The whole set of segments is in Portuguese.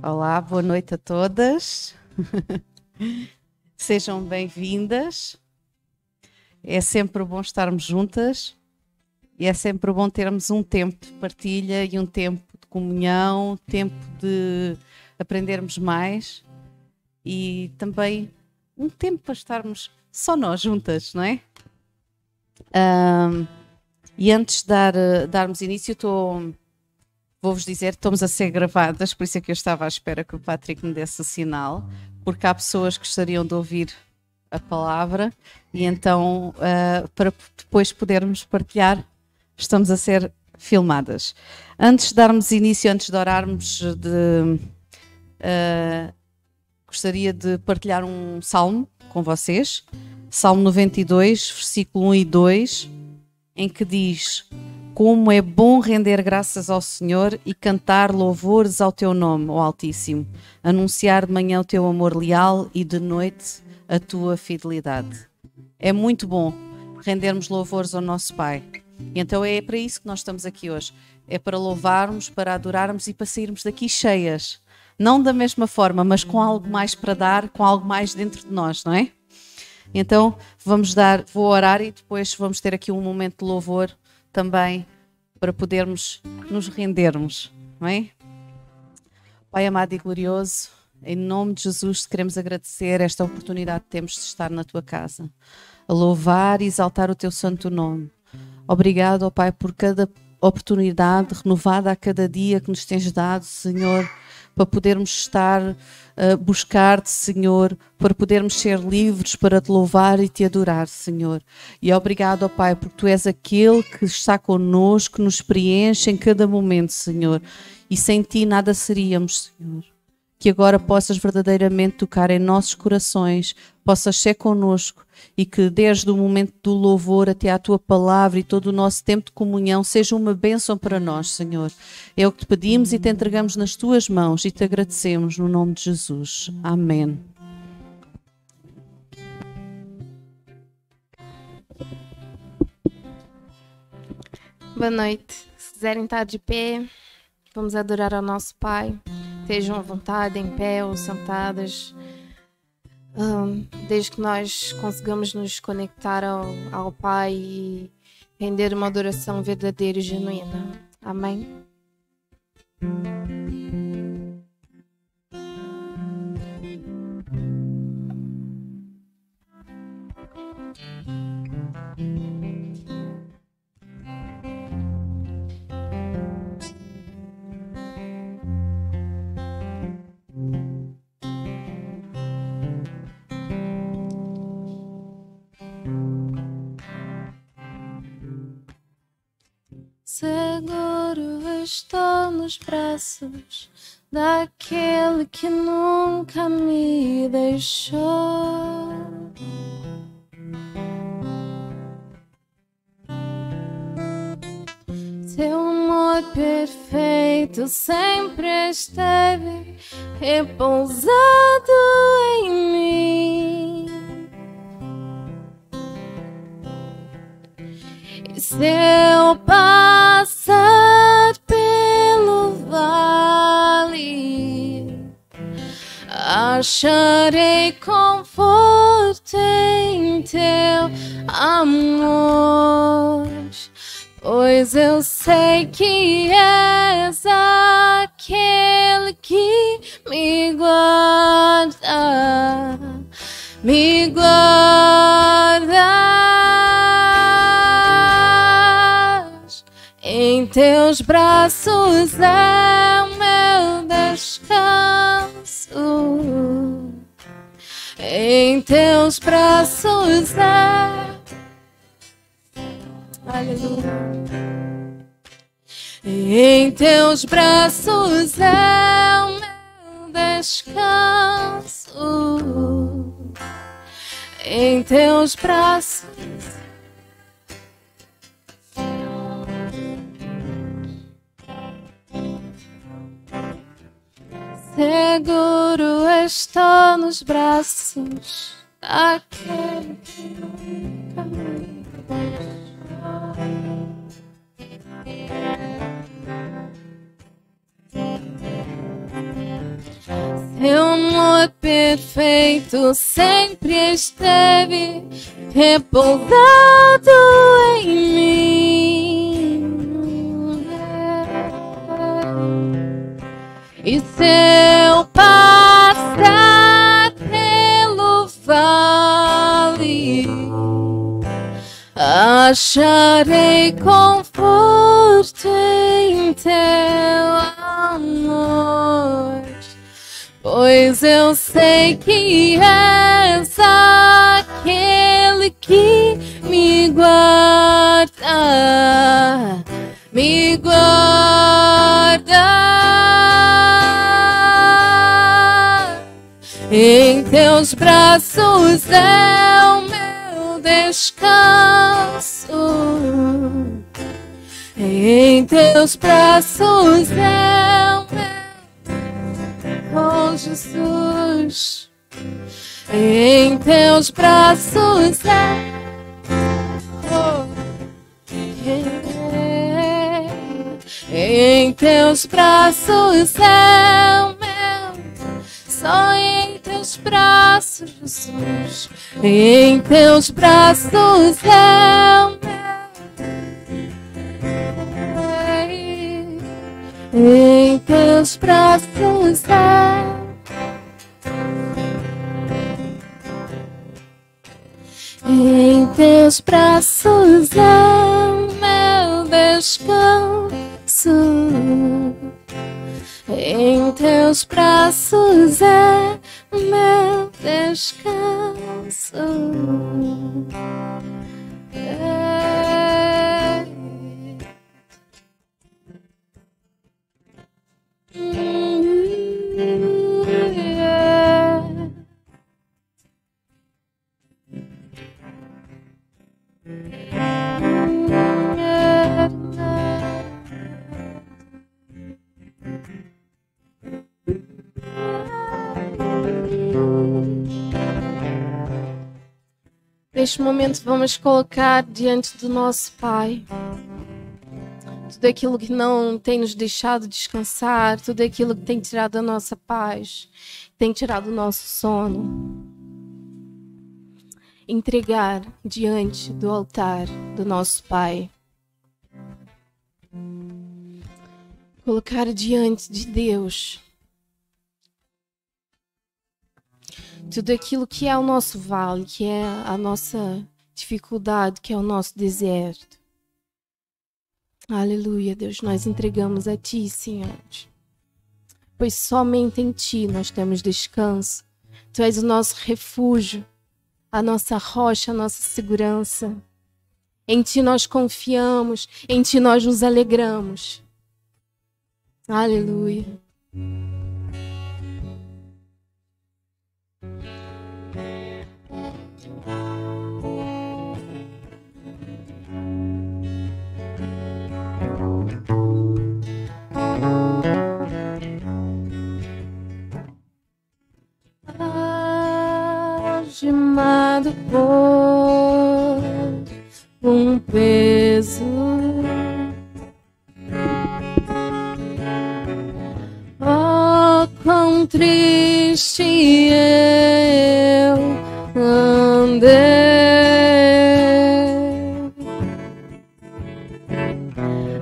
Olá, boa noite a todas. Sejam bem-vindas. É sempre bom estarmos juntas e é sempre bom termos um tempo de partilha e um tempo de comunhão, tempo de aprendermos mais e também um tempo para estarmos só nós juntas, não é? Um, e antes de dar, darmos início, estou vou-vos dizer, estamos a ser gravadas, por isso é que eu estava à espera que o Patrick me desse o sinal, porque há pessoas que gostariam de ouvir a palavra e então uh, para depois podermos partilhar, estamos a ser filmadas. Antes de darmos início, antes de orarmos, de, uh, gostaria de partilhar um salmo com vocês, Salmo 92, versículo 1 e 2, em que diz: como é bom render graças ao Senhor e cantar louvores ao teu nome, ó Altíssimo, anunciar de manhã o teu amor leal e de noite a tua fidelidade. É muito bom rendermos louvores ao nosso Pai. Então é para isso que nós estamos aqui hoje. É para louvarmos, para adorarmos e para sairmos daqui cheias. Não da mesma forma, mas com algo mais para dar, com algo mais dentro de nós, não é? Então vamos dar, vou orar e depois vamos ter aqui um momento de louvor também para podermos nos rendermos, é? Pai amado e glorioso, em nome de Jesus queremos agradecer esta oportunidade que temos de estar na tua casa, a louvar e exaltar o teu santo nome. Obrigado, ó Pai, por cada oportunidade renovada a cada dia que nos tens dado, Senhor, para podermos estar a buscar-te, Senhor, para podermos ser livres para te louvar e te adorar, Senhor. E obrigado, ó Pai, porque tu és aquele que está conosco, que nos preenche em cada momento, Senhor. E sem ti nada seríamos, Senhor que agora possas verdadeiramente tocar em nossos corações, possas ser conosco e que desde o momento do louvor até à tua palavra e todo o nosso tempo de comunhão seja uma bênção para nós, Senhor. É o que te pedimos e te entregamos nas tuas mãos e te agradecemos no nome de Jesus. Amém. Boa noite. Se quiserem estar de pé, vamos adorar ao nosso Pai estejam à vontade, em pé ou sentadas, desde que nós consigamos nos conectar ao, ao Pai e render uma adoração verdadeira e genuína. Amém. Estou nos braços daquele que nunca me deixou. Seu amor perfeito sempre esteve repousado em mim. E seu passar acharei conforto em teu amor, pois eu sei que és aquele que me guarda, me guarda. Em teus braços é o meu descanso. Em teus braços é. Aleluia. Em teus braços é o meu descanso. Em teus braços Seguro estou nos braços daquele que nunca me. Teu amor perfeito sempre esteve repousado em mim. E se eu passar pelo vale, acharei conforto em teu amor. Pois eu sei que és aquele que me guarda, me guarda. Em teus braços é o meu descanso. Em teus braços é o meu oh Jesus. Em teus braços é. Em teus braços é só em teus braços, Jesus. Em teus braços é o meu. Em teus braços é. Em teus braços é Neste momento vamos colocar diante do nosso Pai tudo aquilo que não tem nos deixado descansar, tudo aquilo que tem tirado a nossa paz, tem tirado o nosso sono. Entregar diante do altar do nosso Pai. Colocar diante de Deus tudo aquilo que é o nosso vale, que é a nossa dificuldade, que é o nosso deserto. Aleluia, Deus, nós entregamos a Ti, Senhor. Pois somente em Ti nós temos descanso. Tu és o nosso refúgio, a nossa rocha, a nossa segurança. Em Ti nós confiamos, em Ti nós nos alegramos. Aleluia. Algemado por um peso. Oh, quão triste eu andei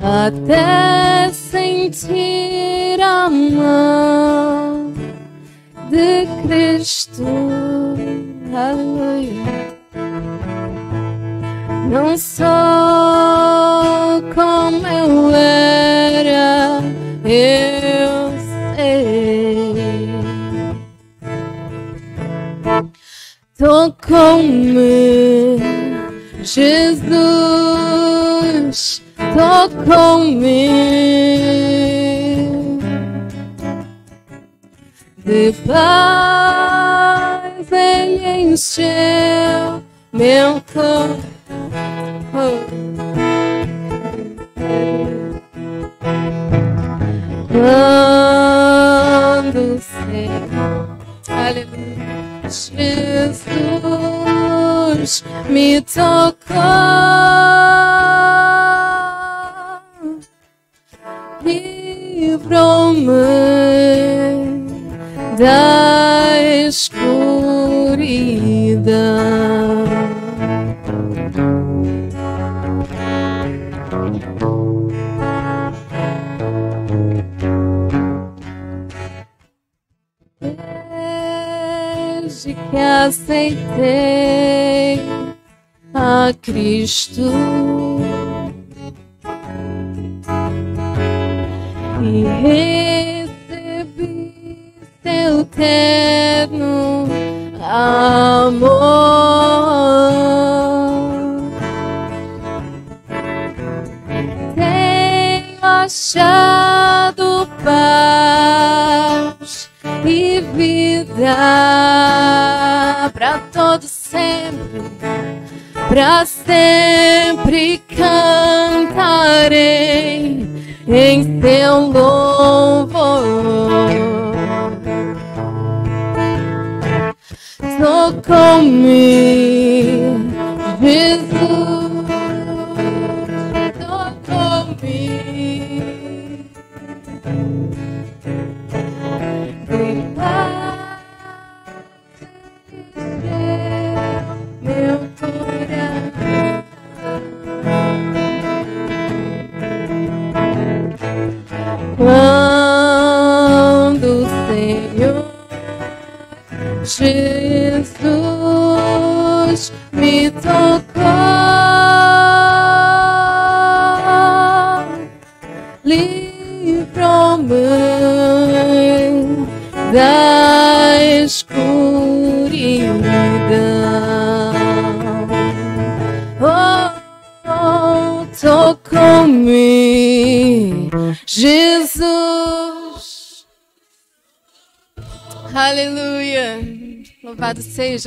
até sentir a mão de Cristo. Aleluia. Não sou como eu era, eu sei. Tocou-me, Jesus, tocou-me. De paz ele encheu meu corpo. Quando sei, aleluia, Jesus me tocou, livrou-me da escuridão. Que aceitei a Cristo e recebi seu terno amor. Tenho achado paz e vida para todo sempre, para sempre cantarei em teu louvor.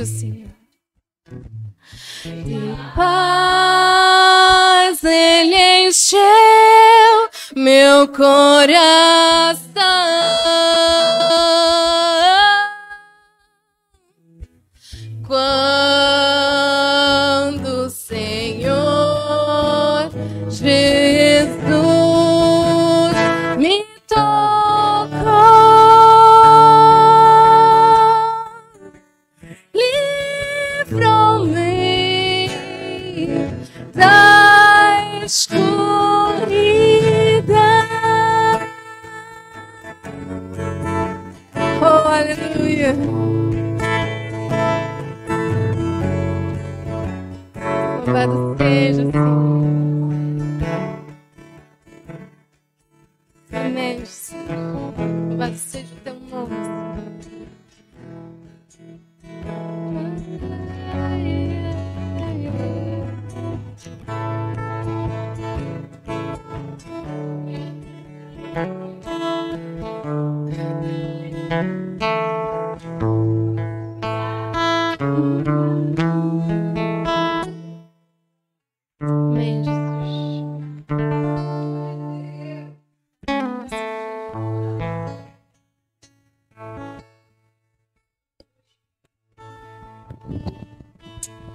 Louvado seja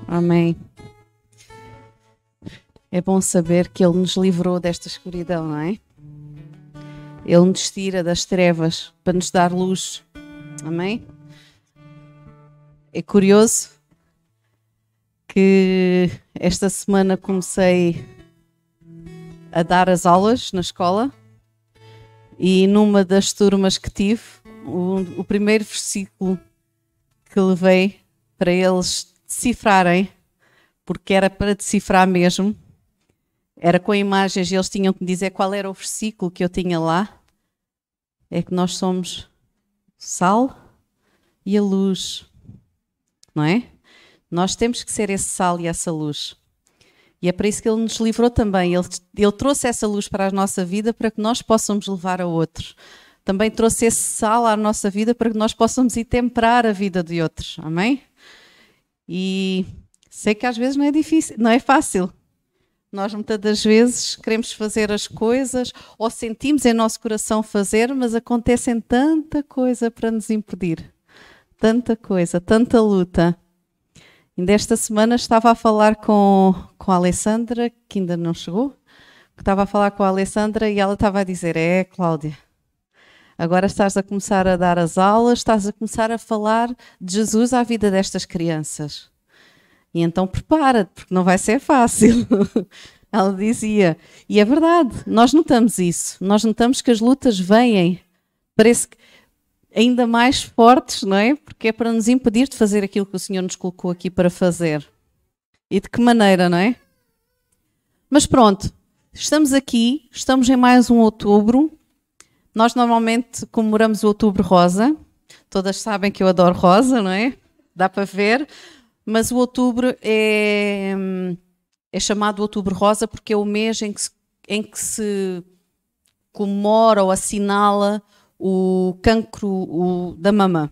Amém. É bom saber que Ele nos livrou desta escuridão, não é? Ele nos tira das trevas para nos dar luz. Amém? É curioso que esta semana comecei a dar as aulas na escola e numa das turmas que tive, o, o primeiro versículo que levei para eles decifrarem, porque era para decifrar mesmo, era com imagens e eles tinham que me dizer qual era o versículo que eu tinha lá. É que nós somos sal e a luz, não é? Nós temos que ser esse sal e essa luz. E é para isso que Ele nos livrou também. Ele, ele trouxe essa luz para a nossa vida para que nós possamos levar a outros. Também trouxe esse sal à nossa vida para que nós possamos ir temperar a vida de outros. Amém? E sei que às vezes não é difícil, não é fácil. Nós muitas das vezes queremos fazer as coisas ou sentimos em nosso coração fazer, mas acontecem tanta coisa para nos impedir. Tanta coisa, tanta luta. Ainda esta semana estava a falar com, com a Alessandra, que ainda não chegou, estava a falar com a Alessandra e ela estava a dizer: É, Cláudia, Agora estás a começar a dar as aulas, estás a começar a falar de Jesus à vida destas crianças. E então prepara-te, porque não vai ser fácil. Ela dizia, e é verdade, nós notamos isso. Nós notamos que as lutas vêm, parece que ainda mais fortes, não é? Porque é para nos impedir de fazer aquilo que o Senhor nos colocou aqui para fazer. E de que maneira, não é? Mas pronto, estamos aqui, estamos em mais um outubro. Nós normalmente comemoramos o outubro rosa. Todas sabem que eu adoro rosa, não é? Dá para ver. Mas o outubro é é chamado Outubro Rosa porque é o mês em que se, em que se comemora ou assinala o cancro o, da mama.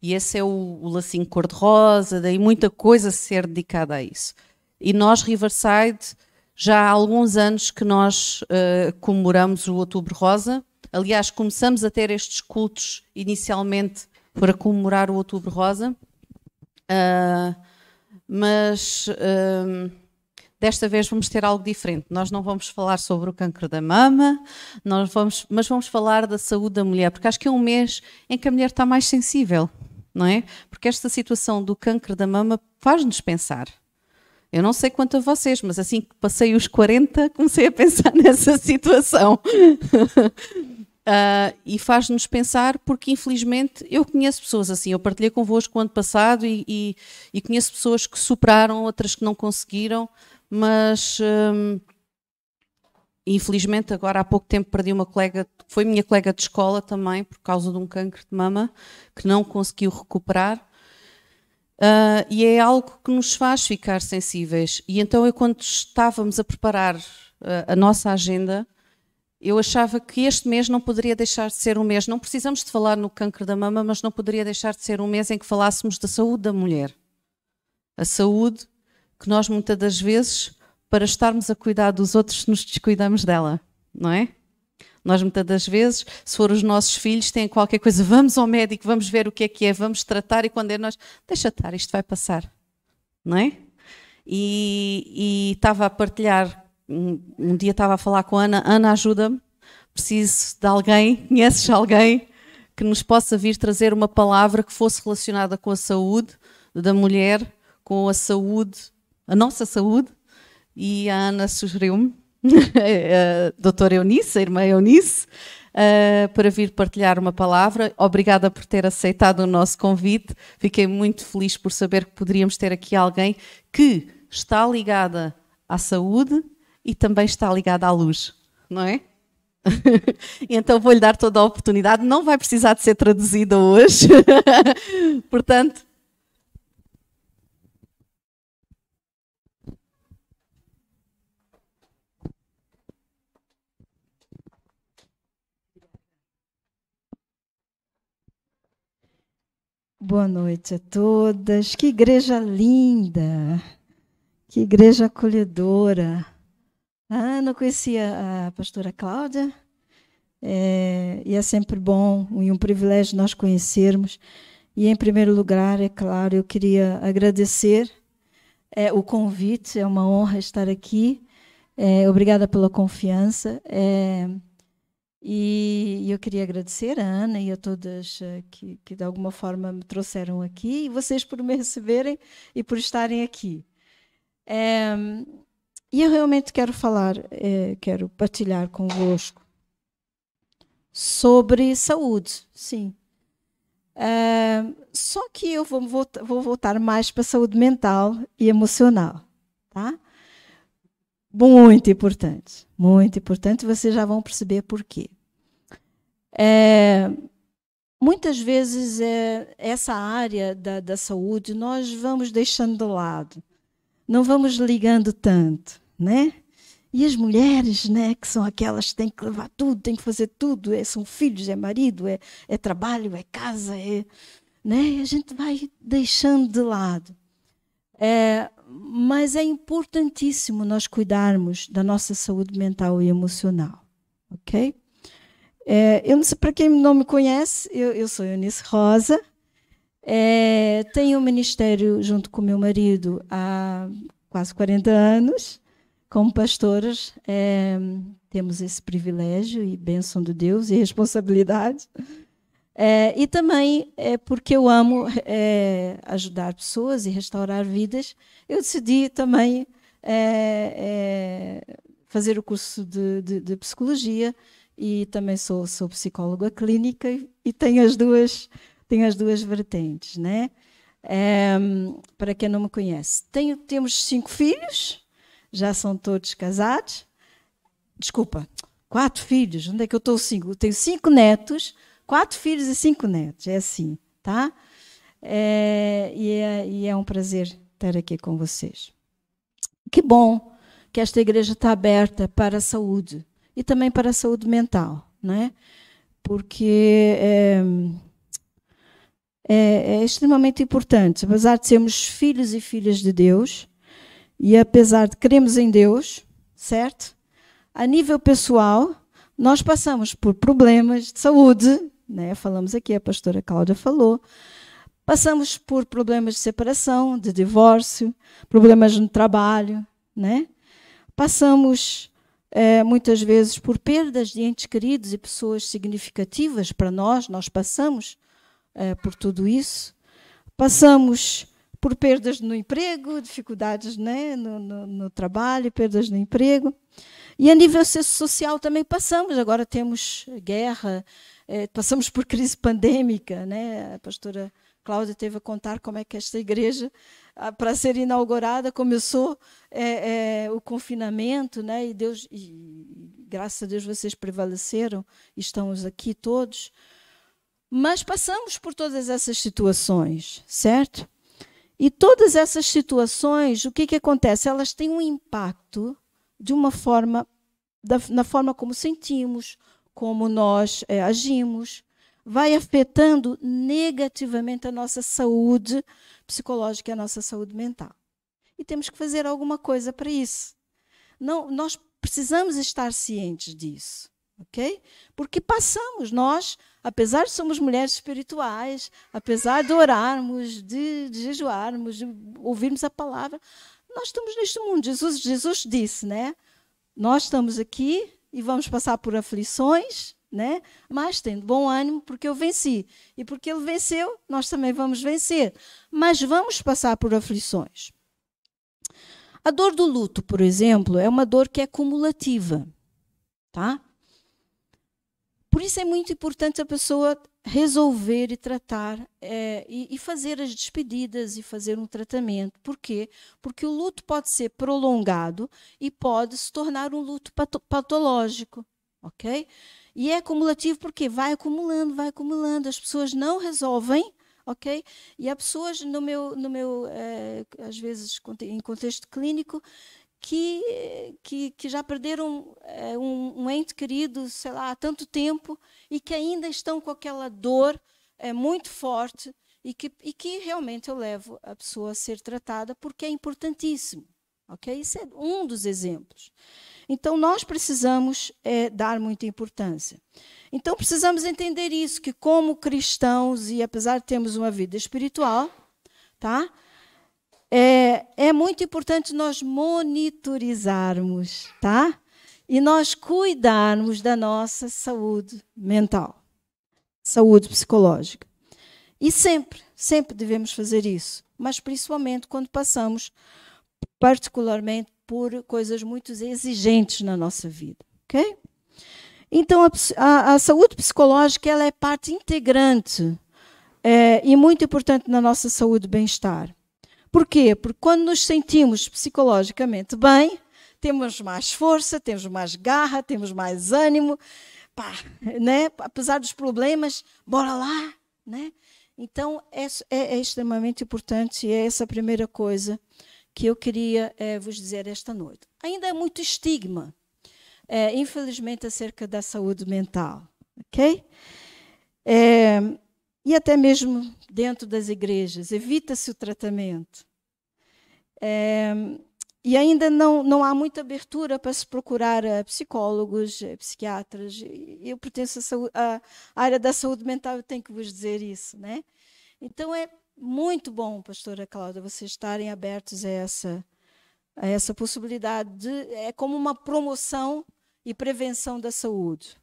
E esse é o, o lacinho cor-de-rosa, daí muita coisa a ser dedicada a isso. E nós, Riverside, já há alguns anos que nós uh, comemoramos o Outubro Rosa. Aliás, começamos a ter estes cultos inicialmente para comemorar o Outubro Rosa. Uh, mas uh, Desta vez vamos ter algo diferente. Nós não vamos falar sobre o câncer da mama, nós vamos, mas vamos falar da saúde da mulher, porque acho que é um mês em que a mulher está mais sensível, não é? Porque esta situação do câncer da mama faz-nos pensar. Eu não sei quanto a vocês, mas assim que passei os 40, comecei a pensar nessa situação. Uh, e faz-nos pensar, porque infelizmente eu conheço pessoas assim. Eu partilhei convosco o ano passado e, e, e conheço pessoas que superaram, outras que não conseguiram mas hum, infelizmente agora há pouco tempo perdi uma colega, foi minha colega de escola também, por causa de um cancro de mama, que não conseguiu recuperar. Uh, e é algo que nos faz ficar sensíveis. E então, eu, quando estávamos a preparar uh, a nossa agenda, eu achava que este mês não poderia deixar de ser um mês. Não precisamos de falar no cancro da mama, mas não poderia deixar de ser um mês em que falássemos da saúde da mulher. A saúde que nós muitas das vezes, para estarmos a cuidar dos outros, nos descuidamos dela, não é? Nós muitas das vezes, se for os nossos filhos, têm qualquer coisa, vamos ao médico, vamos ver o que é que é, vamos tratar e quando é nós, deixa estar, isto vai passar, não é? E, e estava a partilhar, um, um dia estava a falar com a Ana, Ana ajuda-me, preciso de alguém, conheces alguém que nos possa vir trazer uma palavra que fosse relacionada com a saúde da mulher, com a saúde a nossa saúde, e a Ana sugeriu-me, a doutora Eunice, a irmã Eunice, uh, para vir partilhar uma palavra. Obrigada por ter aceitado o nosso convite. Fiquei muito feliz por saber que poderíamos ter aqui alguém que está ligada à saúde e também está ligada à luz, não é? então vou-lhe dar toda a oportunidade. Não vai precisar de ser traduzida hoje. Portanto, Boa noite a todas. Que igreja linda. Que igreja acolhedora. Ah, não conhecia a pastora Cláudia. É, e é sempre bom e um privilégio nós conhecermos. E, em primeiro lugar, é claro, eu queria agradecer é, o convite. É uma honra estar aqui. É, obrigada pela confiança. É, e eu queria agradecer a Ana e a todas eh, que, que, de alguma forma me trouxeram aqui e vocês por me receberem e por estarem aqui. É, e eu realmente quero falar, é, quero partilhar convosco sobre saúde, sim. É, só que eu vou, vou voltar mais para a saúde mental e emocional, tá? Muito importante, muito importante. Vocês já vão perceber por quê. É, muitas vezes é, essa área da, da saúde nós vamos deixando de lado, não vamos ligando tanto, né? E as mulheres, né, que são aquelas que têm que levar tudo, têm que fazer tudo, é, são filhos, é marido, é, é trabalho, é casa, é, né? A gente vai deixando de lado. É, mas é importantíssimo nós cuidarmos da nossa saúde mental e emocional, ok? É, eu não sei para quem não me conhece, eu, eu sou Eunice Rosa. É, tenho um ministério junto com meu marido há quase 40 anos, como pastoras. É, temos esse privilégio e bênção de Deus e responsabilidade. É, e também é porque eu amo é, ajudar pessoas e restaurar vidas, eu decidi também é, é, fazer o curso de, de, de, psicologia e também sou, sou psicóloga clínica e, e tenho as duas tenho as duas vertentes, né? É, para quem não me conhece, tenho, temos cinco filhos, já são todos casados. Desculpa, quatro filhos. Onde é que eu estou cinco? tenho cinco netos quatro filhos e cinco netos. É assim, tá? É, e, é, e é um prazer estar aqui com vocês. Que bom que esta igreja está aberta para a saúde e também para a saúde mental, né? Porque é, é, é, extremamente importante, apesar de sermos filhos e filhas de Deus e apesar de cremos em Deus, certo? A nível pessoal, nós passamos por problemas de saúde né? Falamos aqui, a pastora Cláudia falou. Passamos por problemas de separação, de divórcio, problemas no trabalho, né? Passamos é, muitas vezes por perdas de entes queridos e pessoas significativas para nós, nós passamos é, por tudo isso. Passamos por perdas no emprego, dificuldades né, no, no, no, trabalho, perdas no emprego. E a nível social também passamos. Agora temos guerra, é, passamos por crise pandêmica, né? A pastora Cláudia teve a contar como é que esta igreja, ah, para ser inaugurada, começou é, é, o confinamento, né? E Deus, e, graças a Deus, vocês prevaleceram, estamos aqui todos. Mas passamos por todas essas situações, certo? E todas essas situações, o que, que acontece? Elas têm um impacto de uma forma, da, na forma como sentimos, como nós é, agimos, vai afetando negativamente a nossa saúde psicológica e a nossa saúde mental. E temos que fazer alguma coisa para isso. Não, nós precisamos estar cientes disso, ok? Porque passamos, nós, apesar de sermos mulheres espirituais, apesar de orarmos, de, de jejuarmos, de ouvirmos a palavra, nós estamos neste mundo. Jesus, Jesus disse, né? Nós estamos aqui e vamos passar por aflições, né? Mas tendo bom ânimo, porque eu venci. E porque ele venceu, nós também vamos vencer. Mas vamos passar por aflições. A dor do luto, por exemplo, é uma dor que é cumulativa, tá? Por isso é muito importante a pessoa resolver e tratar é, e, e, fazer as despedidas e fazer um tratamento. Por quê? Porque o luto pode ser prolongado e pode se tornar um luto patológico, ok? E é acumulativo porque vai acumulando, vai acumulando. As pessoas não resolvem, ok? E há pessoas no meu, no meu é, às vezes em contexto clínico que, que, que já perderam é, um, um, ente querido, sei lá, há tanto tempo e que ainda estão com aquela dor é, muito forte e que, e que realmente eu levo a pessoa a ser tratada porque é importantíssimo. Ok? Isso é um dos exemplos. Então, nós precisamos é, dar muita importância. Então, precisamos entender isso, que como cristãos, e apesar de termos uma vida espiritual, tá? É, é muito importante nós monitorizarmos, tá? E nós cuidarmos da nossa saúde mental, saúde psicológica. E sempre, sempre devemos fazer isso, mas principalmente quando passamos, particularmente, por coisas muito exigentes na nossa vida, ok? Então, a, a, a saúde psicológica ela é parte integrante é, e muito importante na nossa saúde e bem-estar. Por quê? Porque quando nos sentimos psicologicamente bem, temos mais força, temos mais garra, temos mais ânimo, pá, né? apesar dos problemas, bora lá. Né? Então, é, é, é extremamente importante e é essa a primeira coisa que eu queria é, vos dizer esta noite. Ainda é muito estigma, é, infelizmente, acerca da saúde mental. Ok? E até mesmo dentro das igrejas, evita-se o tratamento. É, e ainda não, não há muita abertura para se procurar uh, psicólogos, uh, psiquiatras. Eu pertenço à, área da saúde mental, eu tenho que vos dizer isso. Né? Então é muito bom, pastora Cláudia, vocês estarem abertos a essa, a essa possibilidade. De, é como uma promoção e prevenção da saúde.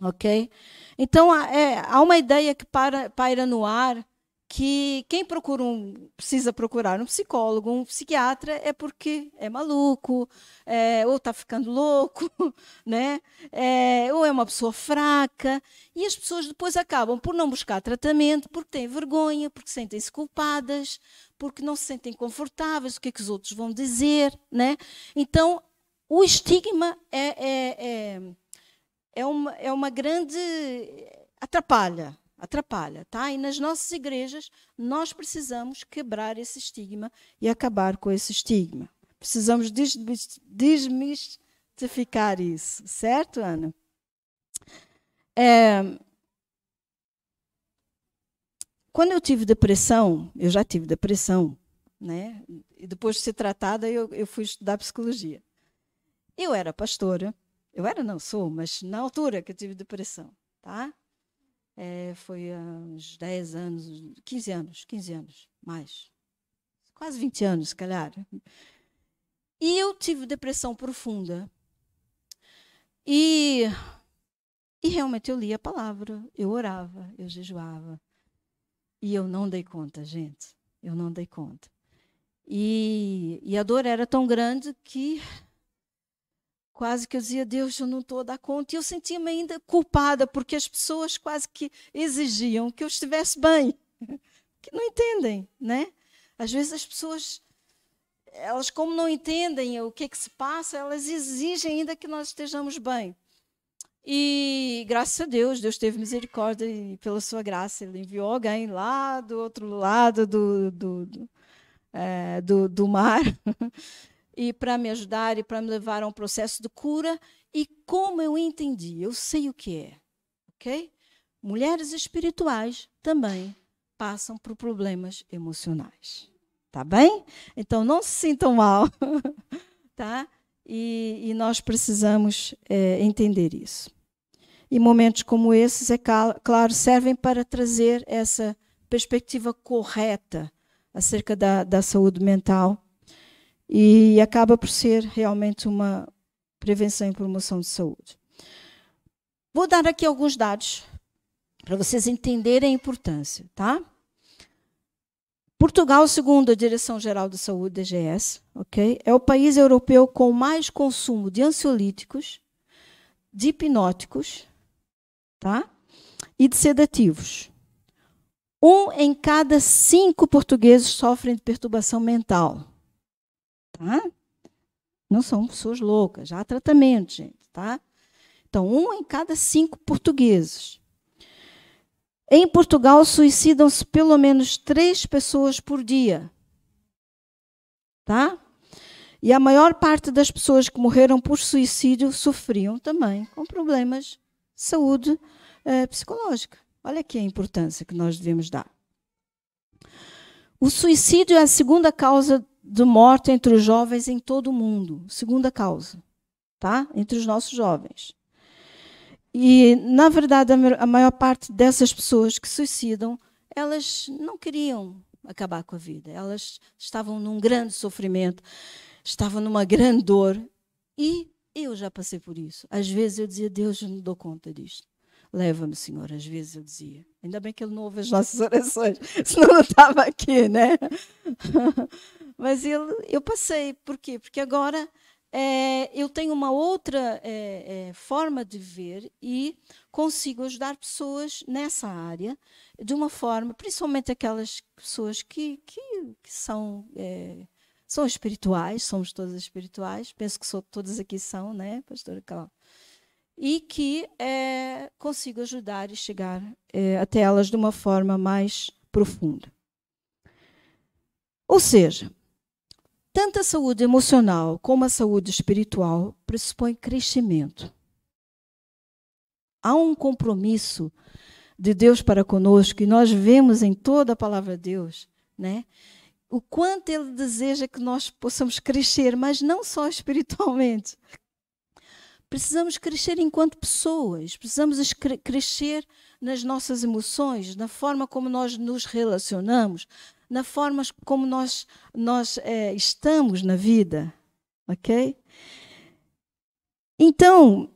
Ok? Então, é, há uma ideia que para, paira no ar que quem procura um, precisa procurar um psicólogo, um psiquiatra, é porque é maluco, é, ou está ficando louco, né? É, ou é uma pessoa fraca. E as pessoas depois acabam por não buscar tratamento porque têm vergonha, porque sentem-se culpadas, porque não se sentem confortáveis, o que é que os outros vão dizer. Né? Então, o estigma é, é, é, uma, é uma grande atrapalha atrapalha, tá? E nas nossas igrejas nós precisamos quebrar esse estigma e acabar com esse estigma. Precisamos desmistificar isso, certo, Ana? É, quando eu tive depressão, eu já tive depressão, né? E depois de ser tratada, eu, eu fui estudar psicologia. Eu era pastora, eu era, não sou, mas na altura que eu tive depressão, tá? É, foi há uns 10 anos, 15 anos, 15 anos, mais. Quase 20 anos, se calhar. E eu tive depressão profunda. E, e realmente eu lia a palavra, eu orava, eu jejuava. E eu não dei conta, gente. Eu não dei conta. E, e a dor era tão grande que quase que eu dizia, Deus, eu não estou a dar conta. E eu sentia-me ainda culpada, porque as pessoas quase que exigiam que eu estivesse bem. Que não entendem, né? Às vezes as pessoas, elas como não entendem o que é que se passa, elas exigem ainda que nós estejamos bem. E graças a Deus, Deus teve misericórdia e pela sua graça, Ele enviou alguém lá do outro lado do, do, do, é, do, do mar e para me ajudar e para me levar a um processo de cura. E como eu entendi, eu sei o que é, ok? Mulheres espirituais também passam por problemas emocionais, tá bem? Então não se sintam mal, tá? E, e nós precisamos é, entender isso. E momentos como esses, é claro, servem para trazer essa perspectiva correta acerca da, da saúde mental e acaba por ser realmente uma prevenção e promoção de saúde. Vou dar aqui alguns dados para vocês entenderem a importância, tá? Portugal, segundo a Direção-Geral de Saúde, DGS, ok, é o país europeu com mais consumo de ansiolíticos, de hipnóticos, tá? E de sedativos. Um em cada cinco portugueses sofrem de perturbação mental. Tá? Não são pessoas loucas, já há tratamento, gente. Tá? Então, um em cada cinco portugueses. Em Portugal, suicidam-se pelo menos três pessoas por dia. Tá? E a maior parte das pessoas que morreram por suicídio sofriam também com problemas de saúde eh, psicológica. Olha aqui a importância que nós devemos dar. O suicídio é a segunda causa de morte entre os jovens em todo o mundo. Segunda causa, tá? Entre os nossos jovens. E, na verdade, a maior parte dessas pessoas que suicidam, elas não queriam acabar com a vida. Elas estavam num grande sofrimento, estavam numa grande dor. E eu já passei por isso. Às vezes eu dizia, Deus, eu não dou conta disto. Leva-me, Senhor. Às vezes eu dizia. Ainda bem que Ele não ouve as nossas orações, senão não estava aqui, né? Mas ele, eu passei. Por quê? Porque agora é, eu tenho uma outra é, é, forma de ver e consigo ajudar pessoas nessa área de uma forma, principalmente aquelas pessoas que, que, que são, é, são espirituais, somos todas espirituais, penso que sou, todas aqui são, né, pastora Cláudia? E que é, consigo ajudar e chegar é, até elas de uma forma mais profunda. Ou seja, tanto a saúde emocional como a saúde espiritual pressupõem crescimento. Há um compromisso de Deus para conosco, e nós vemos em toda a palavra de Deus, né? O quanto Ele deseja que nós possamos crescer, mas não só espiritualmente. Precisamos crescer enquanto pessoas, precisamos crescer nas nossas emoções, na forma como nós nos relacionamos, na forma como nós, nós é, estamos na vida, ok? Então,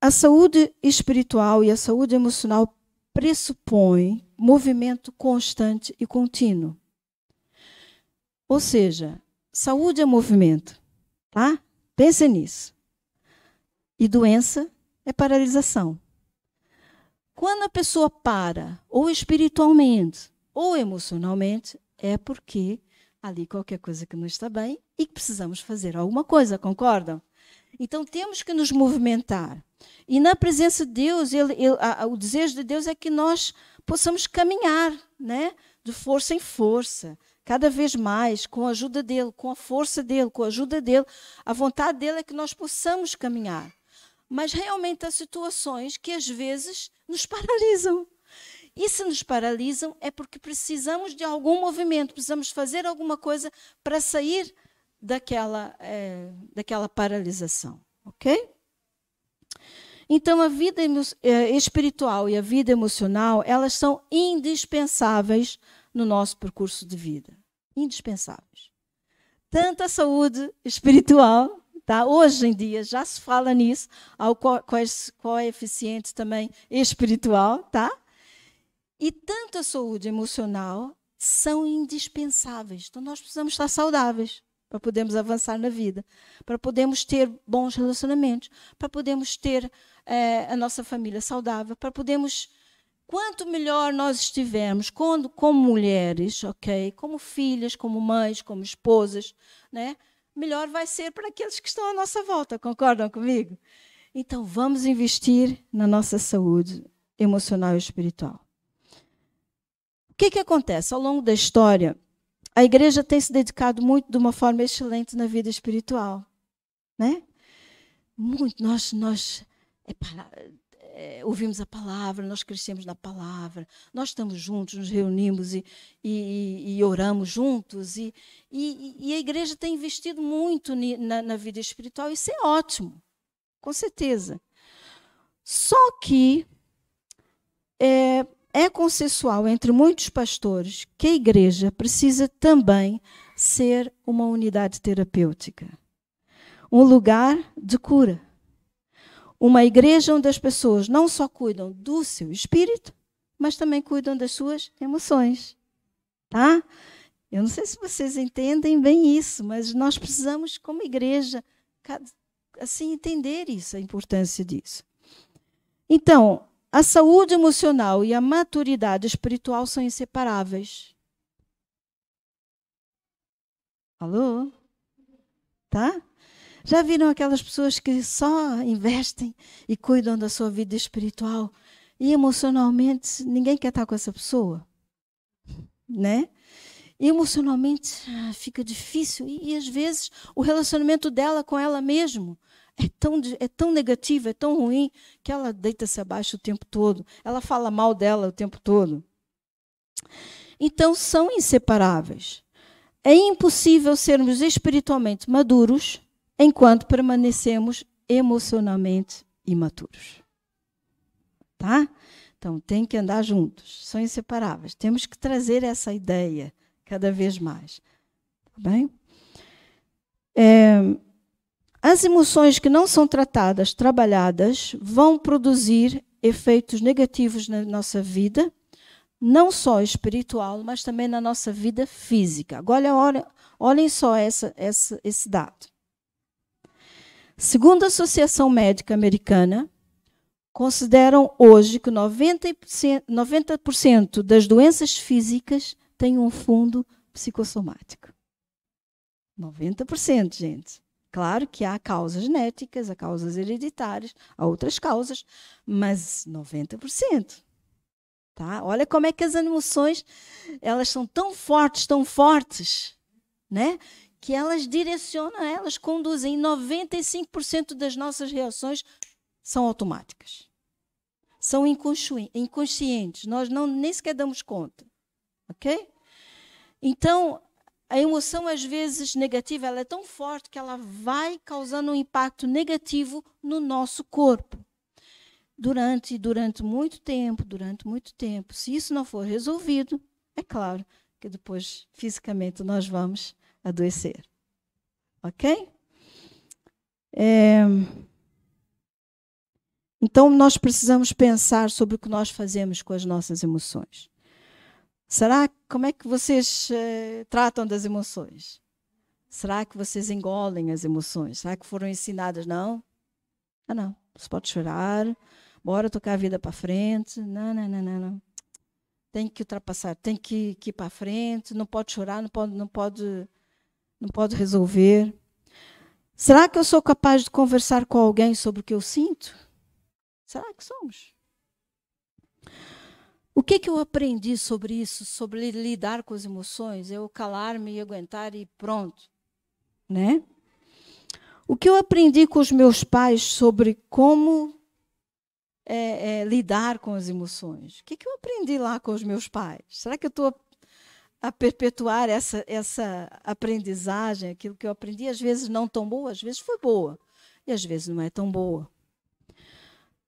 a saúde espiritual e a saúde emocional pressupõem movimento constante e contínuo. Ou seja, saúde é movimento, tá? Pense nisso. E doença é paralisação. Quando a pessoa para, ou espiritualmente, ou emocionalmente, é porque ali qualquer coisa que não está bem e que precisamos fazer alguma coisa, concordam? Então temos que nos movimentar. E na presença de Deus, ele, ele, a, o desejo de Deus é que nós possamos caminhar, né? De força em força, cada vez mais, com a ajuda dele, com a força dele, com a ajuda dele. A vontade dele é que nós possamos caminhar. Mas realmente há situações que às vezes nos paralisam. E se nos paralisam é porque precisamos de algum movimento, precisamos fazer alguma coisa para sair daquela, é, daquela paralisação. Ok? Então, a vida eh, espiritual e a vida emocional, elas são indispensáveis no nosso percurso de vida. Indispensáveis. Tanto a saúde espiritual, tá? hoje em dia já se fala nisso, ao coeficiente também espiritual, tá? E tanto a saúde emocional são indispensáveis. Então, nós precisamos estar saudáveis para podermos avançar na vida, para podermos ter bons relacionamentos, para podermos ter é, a nossa família saudável, para podermos quanto melhor nós estivermos quando, como mulheres, ok, como filhas, como mães, como esposas, né, melhor vai ser para aqueles que estão à nossa volta. Concordam comigo? Então vamos investir na nossa saúde emocional e espiritual. O que que acontece ao longo da história? a igreja tem se dedicado muito de uma forma excelente na vida espiritual, né? Muito, nós, nós é, ouvimos a palavra, nós crescemos na palavra, nós estamos juntos, nos reunimos e, e, e oramos juntos, e, e, a igreja tem investido muito na, na vida espiritual, isso é ótimo, com certeza. Só que é, é consensual entre muitos pastores que a igreja precisa também ser uma unidade terapêutica, um lugar de cura. Uma igreja onde as pessoas não só cuidam do seu espírito, mas também cuidam das suas emoções. Tá? Eu não sei se vocês entendem bem isso, mas nós precisamos, como igreja, assim entender isso, a importância disso. Então, a saúde emocional e a maturidade espiritual são inseparáveis. Alô? Tá? Já viram aquelas pessoas que só investem e cuidam da sua vida espiritual e emocionalmente ninguém quer estar com essa pessoa? Né? E emocionalmente ah, fica difícil e, e às vezes o relacionamento dela com ela mesmo é tão, é tão negativa, é tão ruim, que ela deita-se abaixo o tempo todo. Ela fala mal dela o tempo todo. Então, são inseparáveis. É impossível sermos espiritualmente maduros enquanto permanecemos emocionalmente imaturos. Tá? Então, tem que andar juntos, são inseparáveis. Temos que trazer essa ideia cada vez mais. Tá bem? É, as emoções que não são tratadas, trabalhadas, vão produzir efeitos negativos na nossa vida, não só espiritual, mas também na nossa vida física. Agora, olhem, só essa, essa, esse dado. Segundo a Associação Médica Americana, consideram hoje que 90%, 90 das doenças físicas têm um fundo psicossomático. 90%, gente. Claro que há causas genéticas, há causas hereditárias, há outras causas, mas 90%. Tá? Olha como é que as emoções, elas são tão fortes, tão fortes, né? Que elas direcionam, elas conduzem. 95% das nossas reações são automáticas. São inconscientes, nós não nem sequer damos conta. OK? Então, a emoção, às vezes, negativa, ela é tão forte que ela vai causando um impacto negativo no nosso corpo. Durante, durante muito tempo, durante muito tempo. Se isso não for resolvido, é claro que depois, fisicamente, nós vamos adoecer. Ok? É... Então, nós precisamos pensar sobre o que nós fazemos com as nossas emoções. Será como é que vocês eh, tratam das emoções? Será que vocês engolem as emoções? Será que foram ensinadas? Não. Ah, não. Você pode chorar, bora tocar a vida para frente. Não, não, não, não, não. Tem que ultrapassar, tem que, que ir para frente, não pode chorar, não pode, não pode, não pode resolver. Será que eu sou capaz de conversar com alguém sobre o que eu sinto? Será que somos? O que, que eu aprendi sobre isso, sobre lidar com as emoções? Eu calar-me e aguentar e pronto, né? O que eu aprendi com os meus pais sobre como é, é, lidar com as emoções? O que, que eu aprendi lá com os meus pais? Será que eu estou a, perpetuar essa, essa aprendizagem, aquilo que eu aprendi, às vezes não tão boa, às vezes foi boa, e às vezes não é tão boa.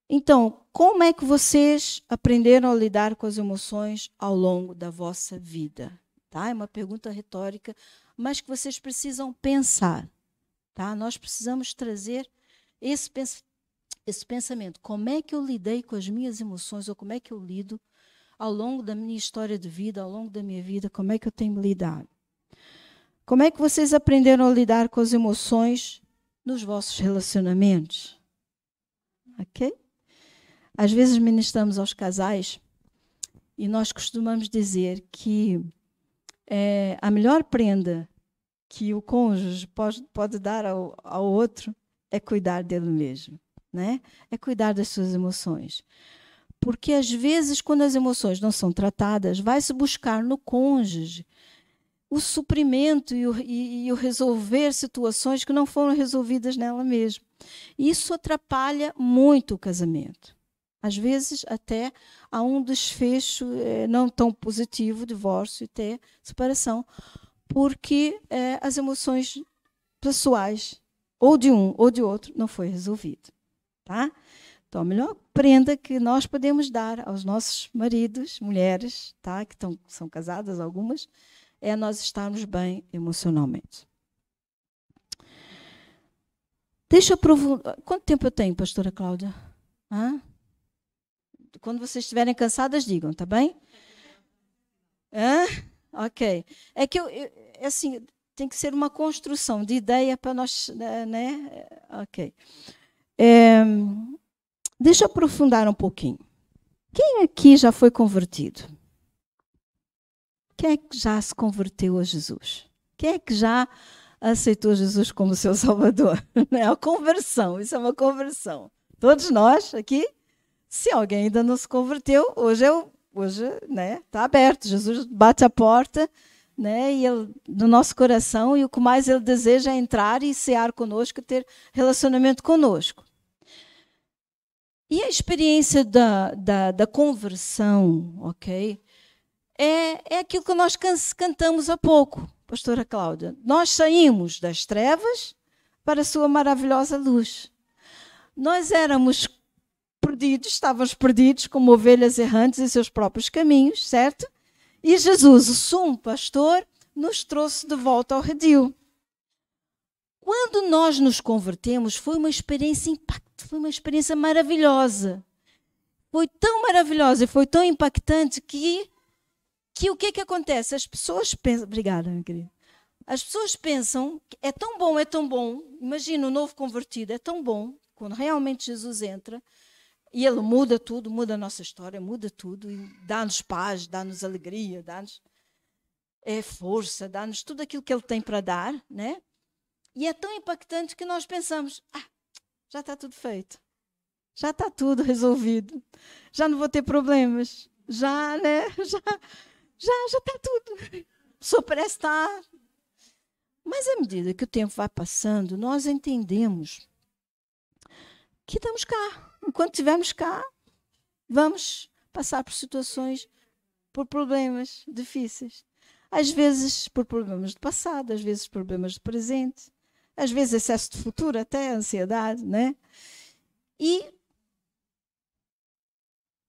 Então, como é que vocês aprenderam a lidar com as emoções ao longo da vossa vida? Tá? É uma pergunta retórica, mas que vocês precisam pensar. Tá? Nós precisamos trazer esse, pens esse pensamento. Como é que eu lidei com as minhas emoções, ou como é que eu lido ao longo da minha história de vida, ao longo da minha vida, como é que eu tenho lidado? Como é que vocês aprenderam a lidar com as emoções nos vossos relacionamentos? Ok? Às vezes ministramos aos casais e nós costumamos dizer que é, a melhor prenda que o cônjuge pode, pode dar ao, ao outro é cuidar dele mesmo, né? É cuidar das suas emoções. Porque às vezes, quando as emoções não são tratadas, vai-se buscar no cônjuge o suprimento e o, e, e o, resolver situações que não foram resolvidas nela mesma. Isso atrapalha muito o casamento. Às vezes, até há um desfecho eh, não tão positivo, divórcio, até separação, porque eh, as emoções pessoais, ou de um ou de outro, não foi resolvido. Tá? Então, a melhor prenda que nós podemos dar aos nossos maridos, mulheres, tá? que tão, são casadas algumas, é nós estarmos bem emocionalmente. Deixa eu provar. Quanto tempo eu tenho, pastora Cláudia? Hã? Quando vocês estiverem cansadas, digam, tá bem? Hã? Ok. É que eu, eu é assim, tem que ser uma construção de ideia para nós, né, né? Ok. É, deixa eu aprofundar um pouquinho. Quem aqui já foi convertido? Quem é que já se converteu a Jesus? Quem é que já aceitou Jesus como seu Salvador? É a conversão, isso é uma conversão. Todos nós aqui se alguém ainda não se converteu, hoje é hoje, né, está aberto. Jesus bate a porta, né, e ele, no nosso coração e o que mais ele deseja é entrar e cear conosco, ter relacionamento conosco. E a experiência da, da, da conversão, ok? É, é aquilo que nós cantamos há pouco, pastora Cláudia. Nós saímos das trevas para a sua maravilhosa luz. Nós éramos perdidos, estávamos perdidos como ovelhas errantes em seus próprios caminhos, certo? E Jesus, o sumo pastor, nos trouxe de volta ao redil. Quando nós nos convertemos, foi uma experiência impactante, foi uma experiência maravilhosa. Foi tão maravilhosa e foi tão impactante que, que o que é que acontece? As pessoas pensam. Obrigada, minha querida. As pessoas pensam que é tão bom, é tão bom. Imagina o novo convertido, é tão bom, quando realmente Jesus entra, e ele muda tudo, muda a nossa história, muda tudo, e dá-nos paz, dá-nos alegria, dá-nos é, força, dá-nos tudo aquilo que ele tem para dar, né? E é tão impactante que nós pensamos: ah, já está tudo feito, já está tudo resolvido, já não vou ter problemas, já, né? Já, já, já está tudo. Só parece estar. Mas à medida que o tempo vai passando, nós entendemos que estamos cá enquanto estivermos cá, vamos passar por situações, por problemas difíceis. Às vezes por problemas do passado, às vezes problemas do presente, às vezes excesso de futuro, até ansiedade, né? E,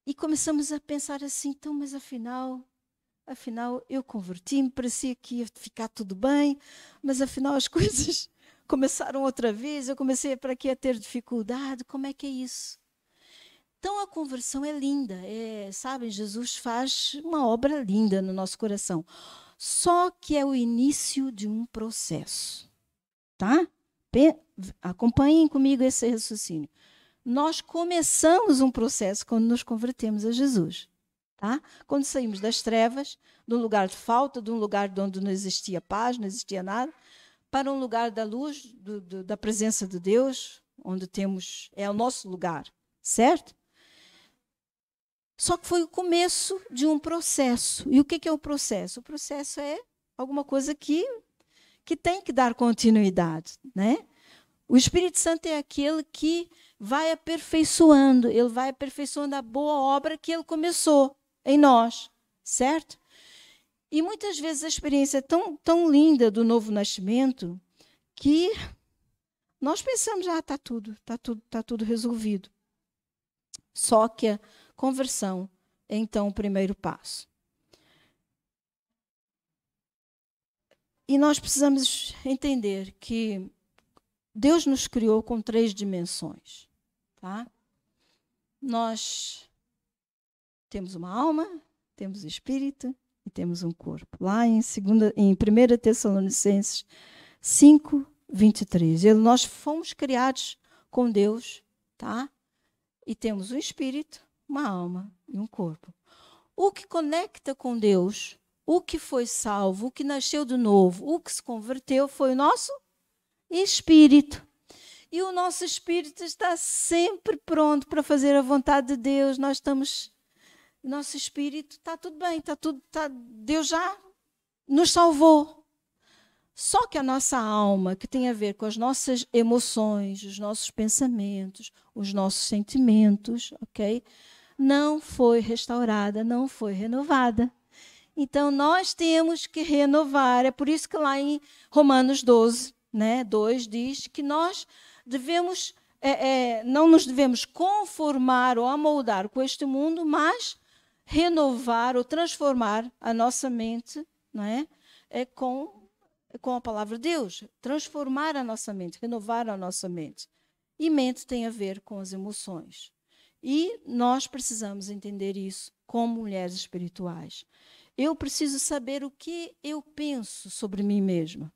e começamos a pensar assim, então, mas afinal, afinal eu converti-me, parecia que ia ficar tudo bem, mas afinal as coisas começaram outra vez, eu comecei para aqui a ter dificuldade. Como é que é isso? Então a conversão é linda, é, sabe? Jesus faz uma obra linda no nosso coração. Só que é o início de um processo, tá? Acompanhem comigo esse raciocínio. Nós começamos um processo quando nos convertemos a Jesus. Tá? Quando saímos das trevas, de um lugar de falta, de um lugar onde não existia paz, não existia nada, para um lugar da luz, do, do, da presença de Deus, onde temos é o nosso lugar, certo? Só que foi o começo de um processo. E o que é o processo? O processo é alguma coisa que, que tem que dar continuidade, né? O Espírito Santo é aquele que vai aperfeiçoando, ele vai aperfeiçoando a boa obra que ele começou em nós, certo? E muitas vezes a experiência é tão, tão linda do novo nascimento que nós pensamos, ah, está tudo, está tudo, está tudo resolvido. Só que a conversão é então o primeiro passo. E nós precisamos entender que Deus nos criou com três dimensões. Tá? Nós temos uma alma, temos espírito e temos um corpo. Lá em, segunda, em 1 Tessalonicenses 5, 23. Ele, nós fomos criados com Deus, tá? E temos um espírito, uma alma e um corpo. O que conecta com Deus, o que foi salvo, o que nasceu de novo, o que se converteu foi o nosso espírito. E o nosso espírito está sempre pronto para fazer a vontade de Deus. Nós estamos nosso espírito está tudo bem, está tudo, tá, Deus já nos salvou. Só que a nossa alma, que tem a ver com as nossas emoções, os nossos pensamentos, os nossos sentimentos, ok? Não foi restaurada, não foi renovada. Então nós temos que renovar. É por isso que lá em Romanos 12, né, 2 diz que nós devemos, é, é, não nos devemos conformar ou amoldar com este mundo, mas renovar ou transformar a nossa mente não é? é com, com a palavra de Deus. Transformar a nossa mente, renovar a nossa mente. E mente tem a ver com as emoções. E nós precisamos entender isso como mulheres espirituais. Eu preciso saber o que eu penso sobre mim mesma.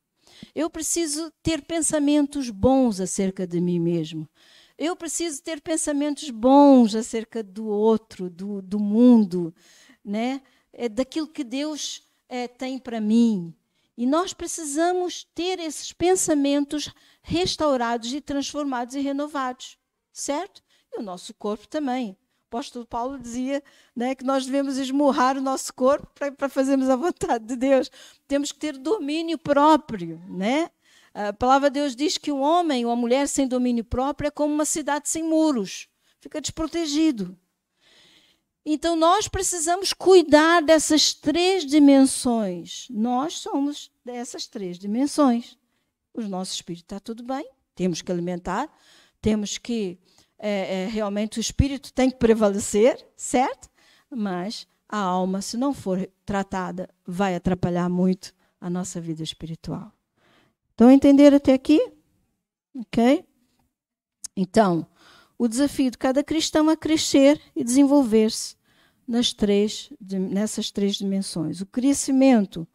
Eu preciso ter pensamentos bons acerca de mim mesmo. Eu preciso ter pensamentos bons acerca do outro, do, do mundo, né? É daquilo que Deus é, tem para mim. E nós precisamos ter esses pensamentos restaurados e transformados e renovados, certo? E o nosso corpo também. Apóstolo Paulo dizia né, que nós devemos esmurrar o nosso corpo para fazermos a vontade de Deus. Temos que ter domínio próprio, né? A palavra de Deus diz que o homem ou a mulher sem domínio próprio é como uma cidade sem muros, fica desprotegido. Então nós precisamos cuidar dessas três dimensões. Nós somos dessas três dimensões. O nosso espírito está tudo bem, temos que alimentar, temos que é, é, realmente o espírito tem que prevalecer, certo? Mas a alma, se não for tratada, vai atrapalhar muito a nossa vida espiritual. Estão a entender até aqui? Ok? Então, o desafio de cada cristão é crescer e desenvolver-se nas três, nessas três dimensões. O crescimento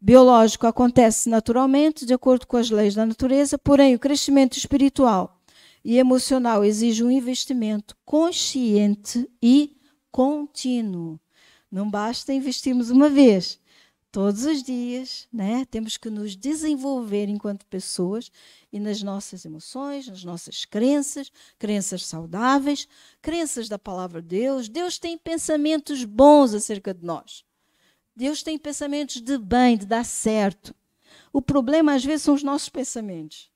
biológico acontece naturalmente, de acordo com as leis da natureza, porém, o crescimento espiritual e emocional exige um investimento consciente e contínuo. Não basta investirmos uma vez, todos os dias, né? Temos que nos desenvolver enquanto pessoas e nas nossas emoções, nas nossas crenças, crenças saudáveis, crenças da palavra de Deus. Deus tem pensamentos bons acerca de nós. Deus tem pensamentos de bem, de dar certo. O problema às vezes são os nossos pensamentos.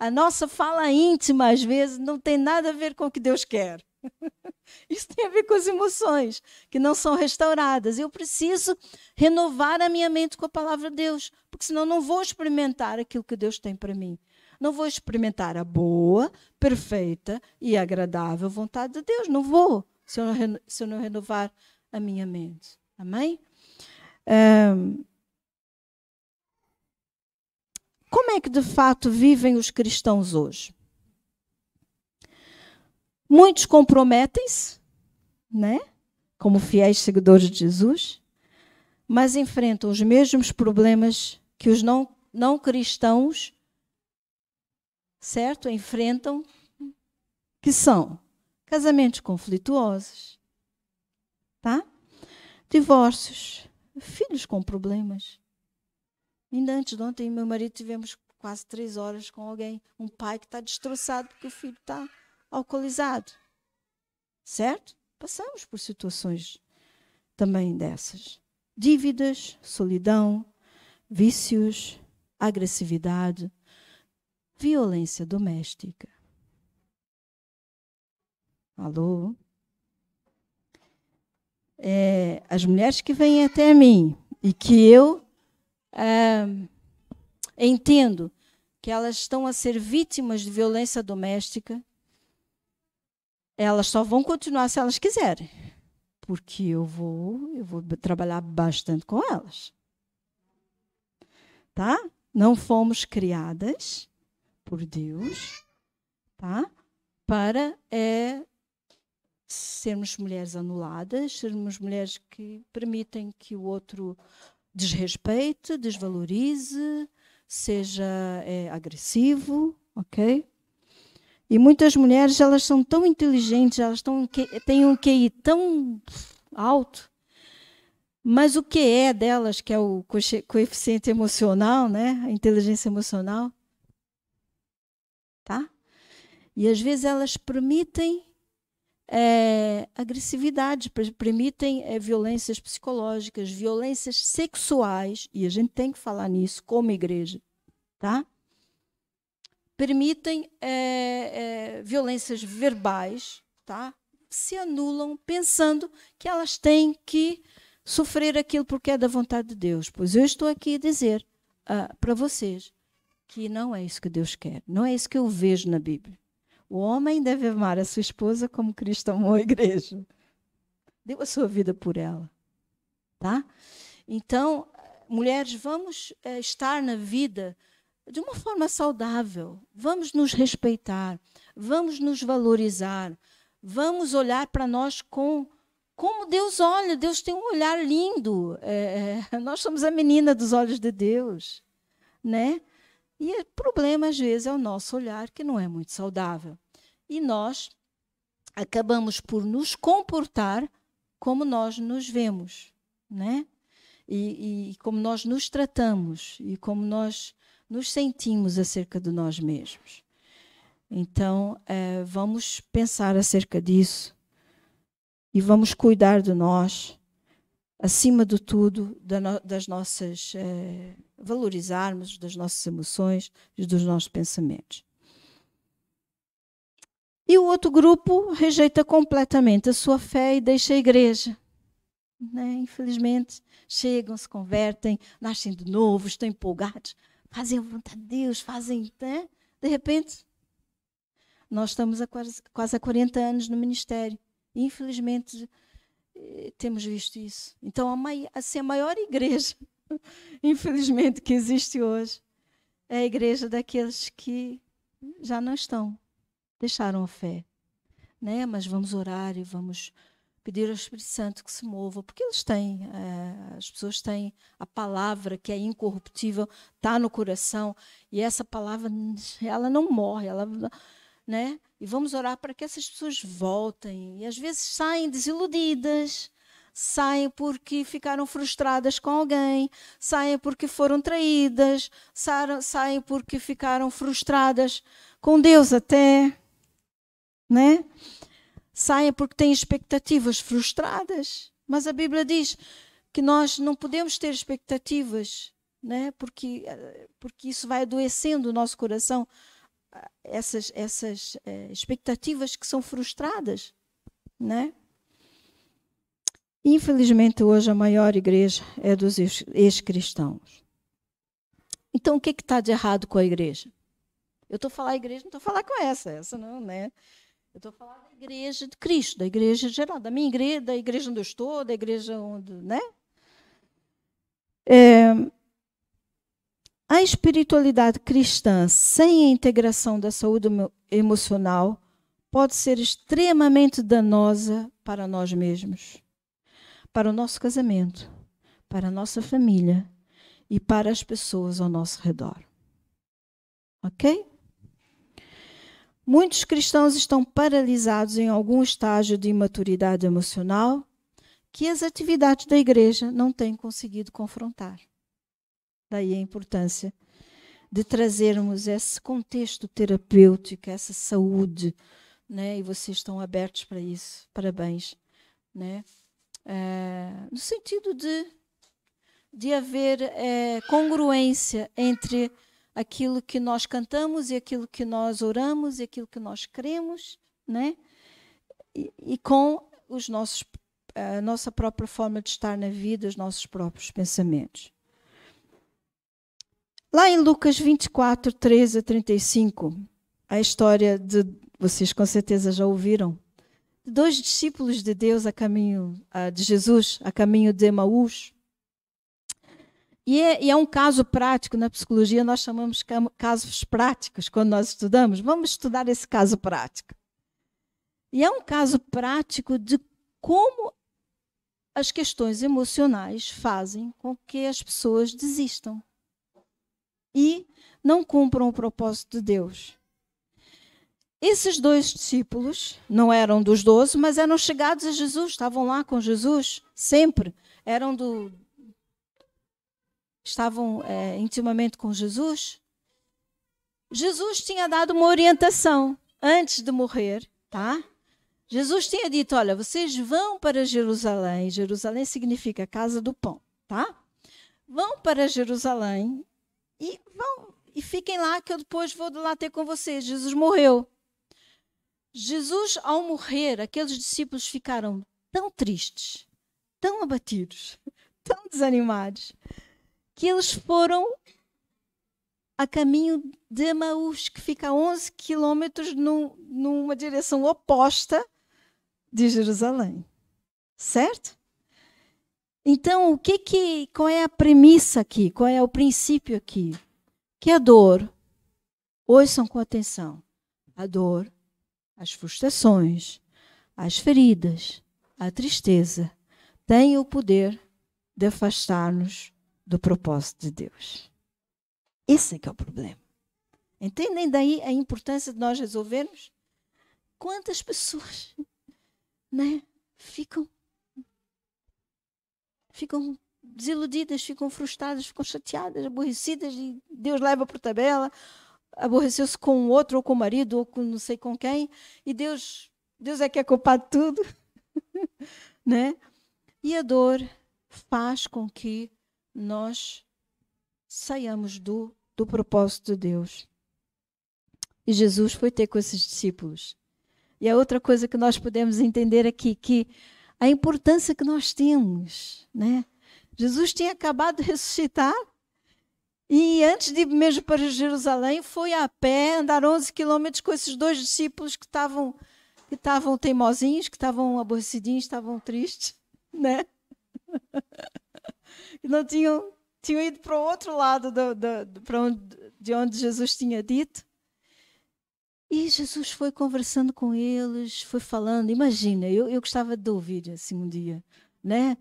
A nossa fala íntima às vezes não tem nada a ver com o que Deus quer. Isso tem a ver com as emoções que não são restauradas. Eu preciso renovar a minha mente com a palavra de Deus, porque senão não vou experimentar aquilo que Deus tem para mim. Não vou experimentar a boa, perfeita e agradável vontade de Deus. Não vou se eu não, se eu não renovar a minha mente. Amém? Um, como é que de fato vivem os cristãos hoje? Muitos comprometem-se, né? Como fiéis seguidores de Jesus, mas enfrentam os mesmos problemas que os não, não cristãos, certo? Enfrentam, que são casamentos conflituosos, tá? Divórcios, filhos com problemas. Ainda antes de ontem, meu marido tivemos quase três horas com alguém, um pai que está destroçado porque o filho está alcoolizado. Certo? Passamos por situações também dessas. Dívidas, solidão, vícios, agressividade, violência doméstica. Alô? É, as mulheres que vêm até mim e que eu é, entendo que elas estão a ser vítimas de violência doméstica, elas só vão continuar se elas quiserem. Porque eu vou, eu vou trabalhar bastante com elas. Tá? Não fomos criadas por Deus, tá? Para é, sermos mulheres anuladas, sermos mulheres que permitem que o outro desrespeite, desvalorize, seja é, agressivo, ok? E muitas mulheres, elas são tão inteligentes, elas tão, têm um QI tão alto, mas o que é delas, que é o coeficiente emocional, né? a inteligência emocional, tá? E às vezes elas permitem é, agressividade, permitem é, violências psicológicas, violências sexuais, e a gente tem que falar nisso como igreja, tá? permitem é, é, violências verbais, tá? se anulam pensando que elas têm que sofrer aquilo porque é da vontade de Deus. Pois eu estou aqui a dizer uh, para vocês que não é isso que Deus quer, não é isso que eu vejo na Bíblia. O homem deve amar a sua esposa como Cristo amou a igreja. Deu a sua vida por ela. Tá? Então, mulheres, vamos uh, estar na vida de uma forma saudável. Vamos nos respeitar, vamos nos valorizar, vamos olhar para nós com como Deus olha. Deus tem um olhar lindo. É, é nós somos a menina dos olhos de Deus, né? E o problema às vezes é o nosso olhar que não é muito saudável. E nós acabamos por nos comportar como nós nos vemos, né? E, e como nós nos tratamos e como nós nos sentimos acerca de nós mesmos. Então, é, vamos pensar acerca disso e vamos cuidar de nós, acima de tudo, das nossas. É, valorizarmos das nossas emoções e dos nossos pensamentos. E o outro grupo rejeita completamente a sua fé e deixa a igreja. Né? Infelizmente, chegam, se convertem, nascem de novo, estão empolgados fazem a vontade de Deus, fazem. Né? De repente, nós estamos quase, quase há 40 anos no ministério. Infelizmente, eh, temos visto isso. Então, a, mai, a maior igreja, infelizmente, que existe hoje, é a igreja daqueles que já não estão, deixaram a fé. Né? Mas vamos orar e vamos pedir ao Espírito Santo que se mova, porque eles têm, é, as pessoas têm a palavra que é incorruptível, está no coração, e essa palavra, ela não morre, ela, né? E vamos orar para que essas pessoas voltem, e às vezes saem desiludidas, saem porque ficaram frustradas com alguém, saem porque foram traídas, saem porque ficaram frustradas com Deus até, né? saem porque têm expectativas frustradas. Mas a Bíblia diz que nós não podemos ter expectativas, né? porque, porque isso vai adoecendo o nosso coração, essas, essas é, expectativas que são frustradas. Né? Infelizmente, hoje a maior igreja é dos ex-cristãos. Então, o que está de errado com a igreja? Eu estou falar igreja, não estou falar com essa, essa não, né? Eu estou falar da igreja de Cristo, da igreja geral, da minha igreja, da igreja onde eu estou, da igreja onde, né? É, A espiritualidade cristã sem a integração da saúde emocional pode ser extremamente danosa para nós mesmos, para o nosso casamento, para a nossa família e para as pessoas ao nosso redor. Ok? Muitos cristãos estão paralisados em algum estágio de imaturidade emocional que as atividades da igreja não têm conseguido confrontar. Daí a importância de trazermos esse contexto terapêutico, essa saúde, né? E vocês estão abertos para isso. Parabéns, né? É, no sentido de de haver é, congruência entre aquilo que nós cantamos e aquilo que nós oramos e aquilo que nós cremos, né? E, e com os nossos a nossa própria forma de estar na vida, os nossos próprios pensamentos. Lá em Lucas 24, 13 a 35, a história de, vocês com certeza já ouviram, de dois discípulos de Deus a caminho, de Jesus, a caminho de Emaús. E é, e é, um caso prático, na psicologia nós chamamos casos práticos quando nós estudamos. Vamos estudar esse caso prático. E é um caso prático de como as questões emocionais fazem com que as pessoas desistam e não cumpram o propósito de Deus. Esses dois discípulos não eram dos doze, mas eram chegados a Jesus, estavam lá com Jesus sempre, eram do, estavam é, intimamente com Jesus. Jesus tinha dado uma orientação antes de morrer, tá? Jesus tinha dito: olha, vocês vão para Jerusalém. Jerusalém significa casa do pão, tá? Vão para Jerusalém e vão e fiquem lá que eu depois vou lá ter com vocês. Jesus morreu. Jesus, ao morrer, aqueles discípulos ficaram tão tristes, tão abatidos, tão desanimados, que eles foram a caminho de Emaús, que fica a 11 quilômetros numa direção oposta de Jerusalém. Certo? Então, o que que, qual é a premissa aqui? Qual é o princípio aqui? Que a dor, ouçam com atenção, a dor, as frustrações, as feridas, a tristeza, têm o poder de afastar-nos do propósito de Deus. Esse é que é o problema. Entendem daí a importância de nós resolvermos? Quantas pessoas né, ficam ficam desiludidas, ficam frustradas, ficam chateadas, aborrecidas e Deus leva por tabela, aborreceu-se com o outro ou com o marido ou com não sei com quem e Deus Deus é que é culpado de tudo, né? E a dor faz com que nós saiamos do, do propósito de Deus. E Jesus foi ter com esses discípulos. E a outra coisa que nós podemos entender aqui, que a importância que nós temos. Né? Jesus tinha acabado de ressuscitar e antes de mesmo para Jerusalém, foi a pé andar 11 quilômetros com esses dois discípulos que estavam que estavam teimosinhos, que estavam aborrecidinhos, estavam tristes, né? que não tinham, tinham ido para o outro lado do, do, do, onde, de onde Jesus tinha dito. E Jesus foi conversando com eles, foi falando. Imagina, eu, eu gostava de ouvir assim um dia, né?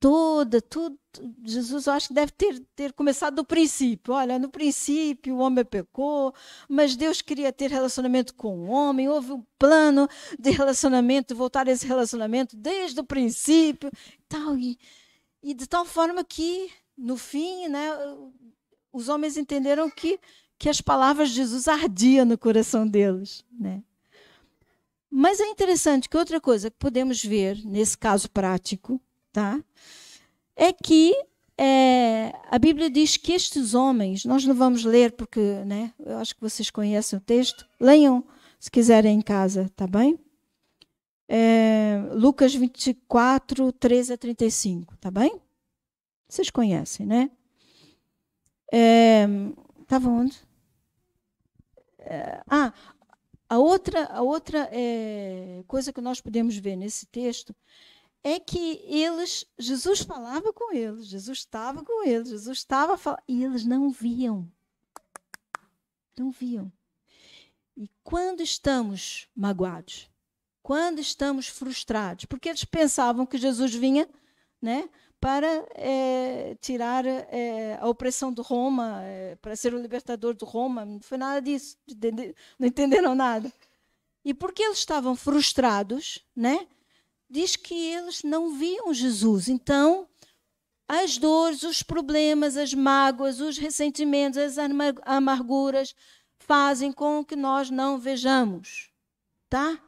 Toda, tudo. Jesus, eu acho que deve ter, ter começado do princípio. Olha, no princípio o homem pecou, mas Deus queria ter relacionamento com o homem. Houve um plano de relacionamento, voltar a esse relacionamento desde o princípio, tal. E, e de tal forma que, no fim, né, os homens entenderam que que as palavras de Jesus ardiam no coração deles, né? Mas é interessante que outra coisa que podemos ver nesse caso prático, tá? É que é, a Bíblia diz que estes homens, nós não vamos ler porque, né? Eu acho que vocês conhecem o texto. Leiam se quiserem em casa, tá bem? É, Lucas 24, 13 a 35, tá bem? Vocês conhecem, né? Estava é, onde? Ah, a outra, a outra é, coisa que nós podemos ver nesse texto é que eles, Jesus falava com eles, Jesus estava com eles, Jesus estava falando, e eles não viam. Não viam. E quando estamos magoados, quando estamos frustrados, porque eles pensavam que Jesus vinha, né, para é, tirar é, a opressão de Roma, é, para ser o libertador de Roma, não foi nada disso, não entenderam nada. E porque eles estavam frustrados, né, diz que eles não viam Jesus. Então, as dores, os problemas, as mágoas, os ressentimentos, as amarguras fazem com que nós não vejamos, tá?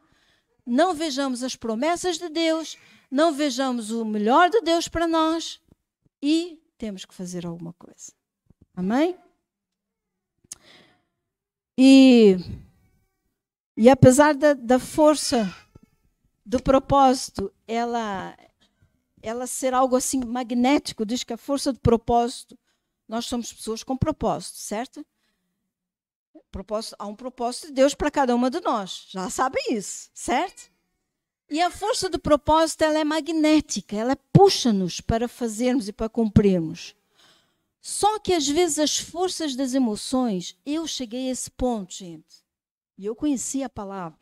Não vejamos as promessas de Deus, não vejamos o melhor de Deus para nós e temos que fazer alguma coisa. Amém? E, e apesar da, da força do propósito, ela, ela ser algo assim magnético, diz que a força do propósito, nós somos pessoas com propósito, certo? Propósito, há um propósito de Deus para cada uma de nós, já sabem isso, certo? E a força do propósito ela é magnética, ela puxa-nos para fazermos e para cumprirmos. Só que às vezes as forças das emoções, eu cheguei a esse ponto, gente, e eu conheci a palavra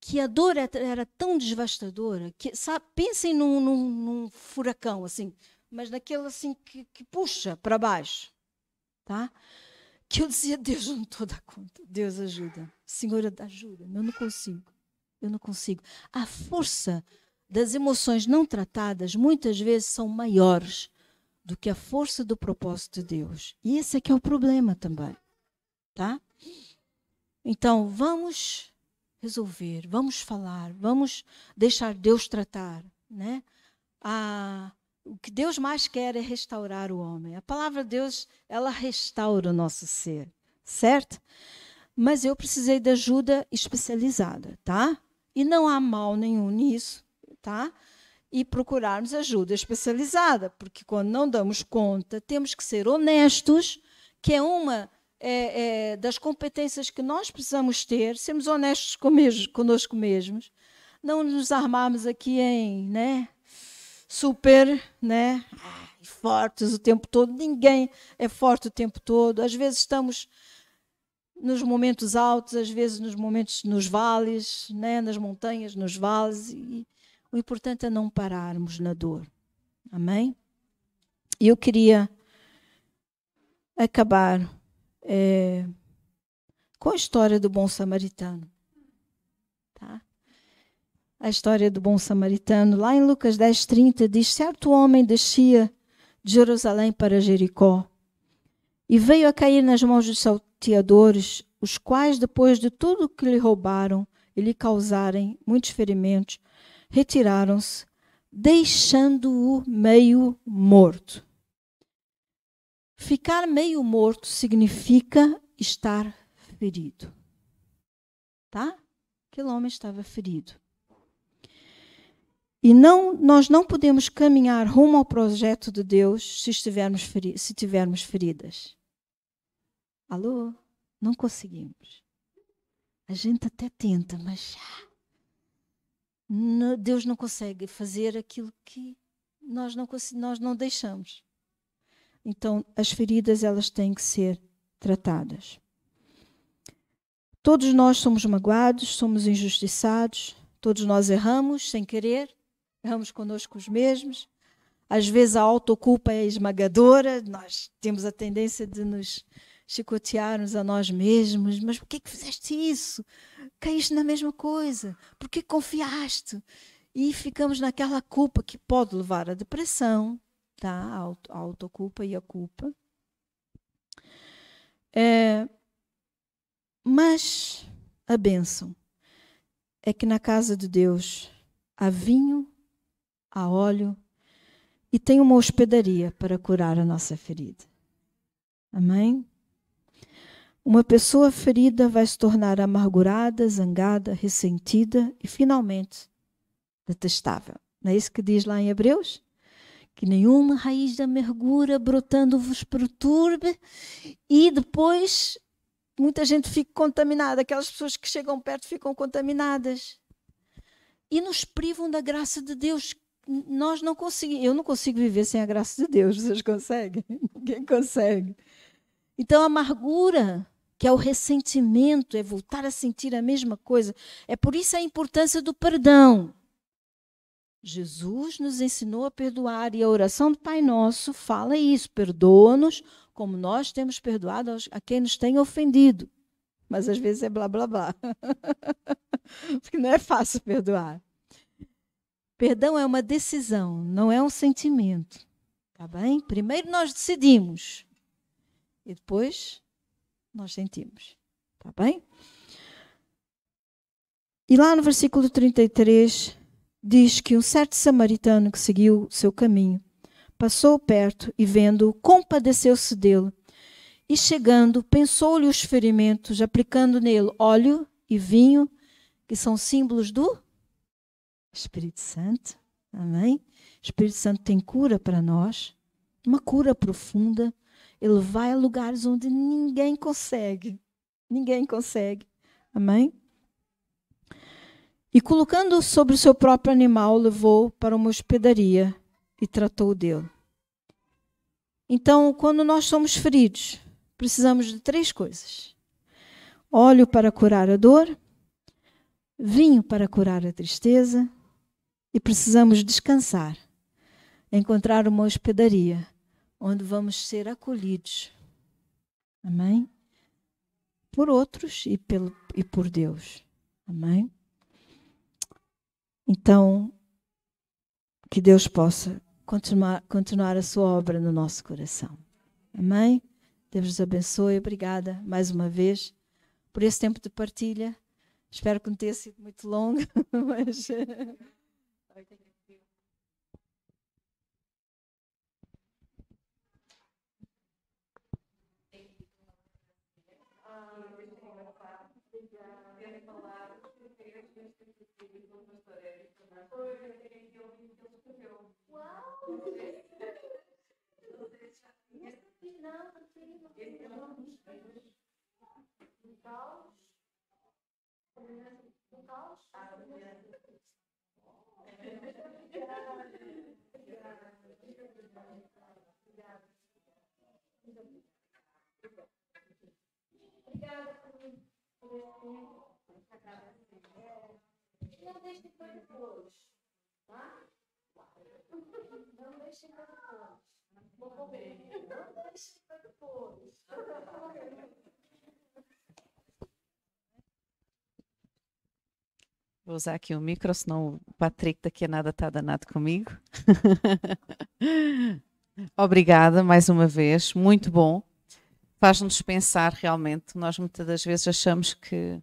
que a dor era tão devastadora que, sabe, pensem num, num, num furacão, assim, mas naquele assim que, que puxa para baixo, tá? Que eu dizia, Deus, eu não estou a dar conta, Deus ajuda, Senhora, ajuda, eu não consigo, eu não consigo. A força das emoções não tratadas muitas vezes são maiores do que a força do propósito de Deus. E esse é que é o problema também, tá? Então, vamos resolver, vamos falar, vamos deixar Deus tratar, né? A, o que Deus mais quer é restaurar o homem. A palavra de Deus, ela restaura o nosso ser, certo? Mas eu precisei de ajuda especializada, tá? E não há mal nenhum nisso, tá? E procurarmos ajuda especializada, porque quando não damos conta, temos que ser honestos, que é uma é, é, das competências que nós precisamos ter, sermos honestos conosco mesmos, não nos armarmos aqui em né, super né, fortes o tempo todo. Ninguém é forte o tempo todo. Às vezes estamos nos momentos altos, às vezes nos momentos nos vales, né, nas montanhas, nos vales. E o importante é não pararmos na dor. Amém? Eu queria acabar é, com a história do bom samaritano. Tá? A história do bom samaritano, lá em Lucas 10, 30, diz: Certo homem descia de Jerusalém para Jericó e veio a cair nas mãos dos salteadores, os quais, depois de tudo que lhe roubaram e lhe causarem muitos ferimentos, retiraram-se, deixando-o meio morto. Ficar meio morto significa estar ferido. Tá? Aquele homem estava ferido. E não, nós não podemos caminhar rumo ao projeto de Deus se estivermos feri se tivermos feridas. Alô? Não conseguimos. A gente até tenta, mas Deus não consegue fazer aquilo que nós não, nós não deixamos. Então, as feridas elas têm que ser tratadas. Todos nós somos magoados, somos injustiçados, todos nós erramos sem querer, erramos conosco os mesmos. Às vezes a autoculpa é esmagadora, nós temos a tendência de nos chicotearmos a nós mesmos. Mas por que, que fizeste isso? Caíste na mesma coisa? Por que confiaste? E ficamos naquela culpa que pode levar à depressão, tá? A autoculpa e a culpa. É, mas a bênção é que na casa de Deus há vinho, há óleo e tem uma hospedaria para curar a nossa ferida. Amém? Uma pessoa ferida vai se tornar amargurada, zangada, ressentida e finalmente detestável. Não é isso que diz lá em Hebreus? que nenhuma raiz da amargura brotando vos perturbe e depois muita gente fica contaminada, aquelas pessoas que chegam perto ficam contaminadas. e nos privam da graça de Deus. Nós não conseguimos, eu não consigo viver sem a graça de Deus, vocês conseguem? Ninguém consegue. Então, a amargura, que é o ressentimento, é voltar a sentir a mesma coisa. É por isso a importância do perdão. Jesus nos ensinou a perdoar e a oração do Pai Nosso fala isso: perdoa-nos como nós temos perdoado a quem nos tem ofendido. Mas às vezes é blá blá blá. Porque não é fácil perdoar. Perdão é uma decisão, não é um sentimento. Tá bem? Primeiro nós decidimos e depois nós sentimos. Tá bem? E lá no versículo 33 diz que um certo samaritano que seguiu seu caminho passou perto e, vendo, compadeceu-se dele. E chegando, pensou-lhe os ferimentos, aplicando nele óleo e vinho, que são símbolos do Espírito Santo. Amém? O Espírito Santo tem cura para nós, uma cura profunda. Ele vai a lugares onde ninguém consegue. Ninguém consegue. Amém? E colocando sobre o seu próprio animal, levou para uma hospedaria e tratou dele. Então, quando nós somos feridos, precisamos de três coisas: óleo para curar a dor, vinho para curar a tristeza e precisamos descansar, encontrar uma hospedaria onde vamos ser acolhidos. Amém? Por outros e, pelo, e por Deus. Amém? Então, que Deus possa continuar, continuar a sua obra no nosso coração. Amém? Deus nos abençoe. Obrigada mais uma vez por esse tempo de partilha. Espero que não tenha sido muito longo, mas. Obrigada por Não para depois, tá? Não para depois. Vou comer. Não para depois. Vou usar aqui o micro, senão o Patrick daqui a nada está danado comigo. Obrigada mais uma vez, muito bom. Faz-nos pensar realmente. Nós muitas das vezes achamos que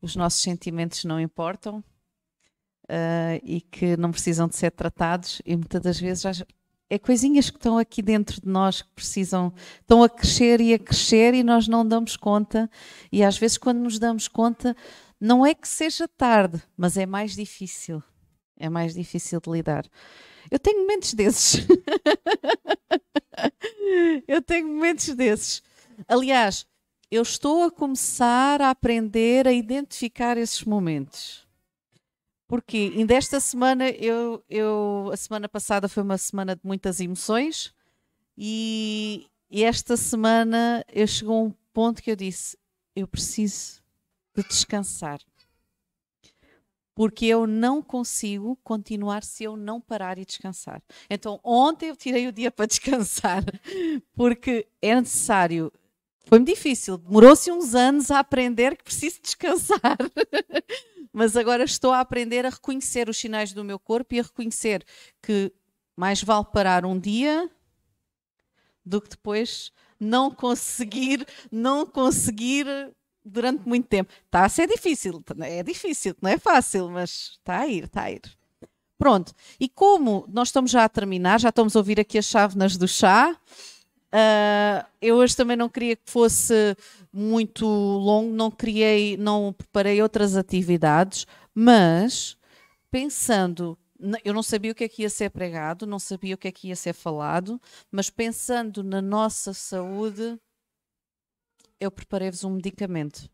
os nossos sentimentos não importam uh, e que não precisam de ser tratados, e muitas das vezes é coisinhas que estão aqui dentro de nós que precisam, estão a crescer e a crescer e nós não damos conta, e às vezes quando nos damos conta não é que seja tarde, mas é mais difícil. É mais difícil de lidar. Eu tenho momentos desses. eu tenho momentos desses. Aliás, eu estou a começar a aprender a identificar esses momentos. Porque ainda esta semana, eu, eu, a semana passada foi uma semana de muitas emoções e, e esta semana eu chegou a um ponto que eu disse: eu preciso de descansar. Porque eu não consigo continuar se eu não parar e descansar. Então, ontem eu tirei o dia para descansar, porque é necessário. Foi-me difícil, demorou-se uns anos a aprender que preciso descansar. Mas agora estou a aprender a reconhecer os sinais do meu corpo e a reconhecer que mais vale parar um dia do que depois não conseguir, não conseguir durante muito tempo. Está a ser difícil, é difícil, não é fácil, mas está a ir, está a ir. Pronto, e como nós estamos já a terminar, já estamos a ouvir aqui as chávenas do chá, uh, eu hoje também não queria que fosse muito longo, não criei, não preparei outras atividades, mas pensando eu não sabia o que é que ia ser pregado, não sabia o que é que ia ser falado, mas pensando na nossa saúde, eu preparei-vos um medicamento.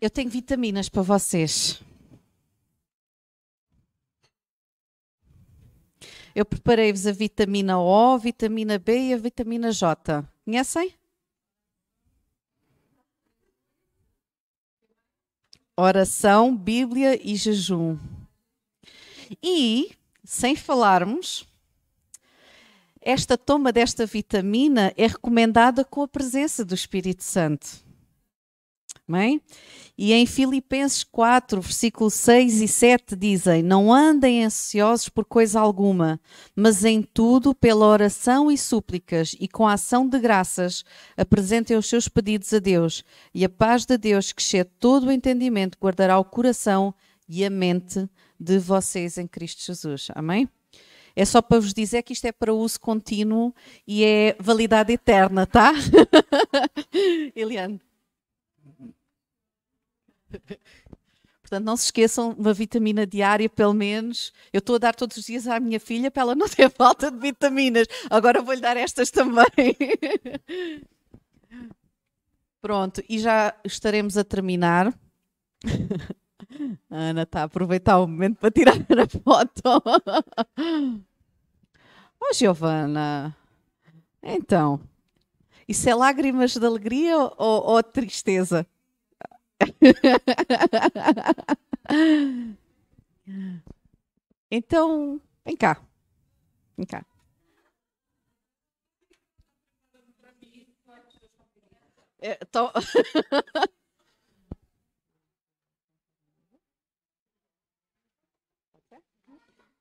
Eu tenho vitaminas para vocês. Eu preparei-vos a vitamina O, a vitamina B e a vitamina J. Conhecem? Oração, Bíblia e jejum. E, sem falarmos, esta toma desta vitamina é recomendada com a presença do Espírito Santo. Amém? E em Filipenses 4, versículos 6 e 7 dizem: Não andem ansiosos por coisa alguma, mas em tudo, pela oração e súplicas e com a ação de graças, apresentem os seus pedidos a Deus, e a paz de Deus, que excede todo o entendimento, guardará o coração e a mente de vocês em Cristo Jesus. Amém? É só para vos dizer que isto é para uso contínuo e é validade eterna, tá? Eliane. Portanto, não se esqueçam uma vitamina diária, pelo menos. Eu estou a dar todos os dias à minha filha para ela não ter falta de vitaminas. Agora vou-lhe dar estas também. Pronto, e já estaremos a terminar. A Ana está a aproveitar o momento para tirar a foto. Oh, Giovana. Então, isso é lágrimas de alegria ou, ou tristeza? Então, vem cá. Vem cá. É, tô...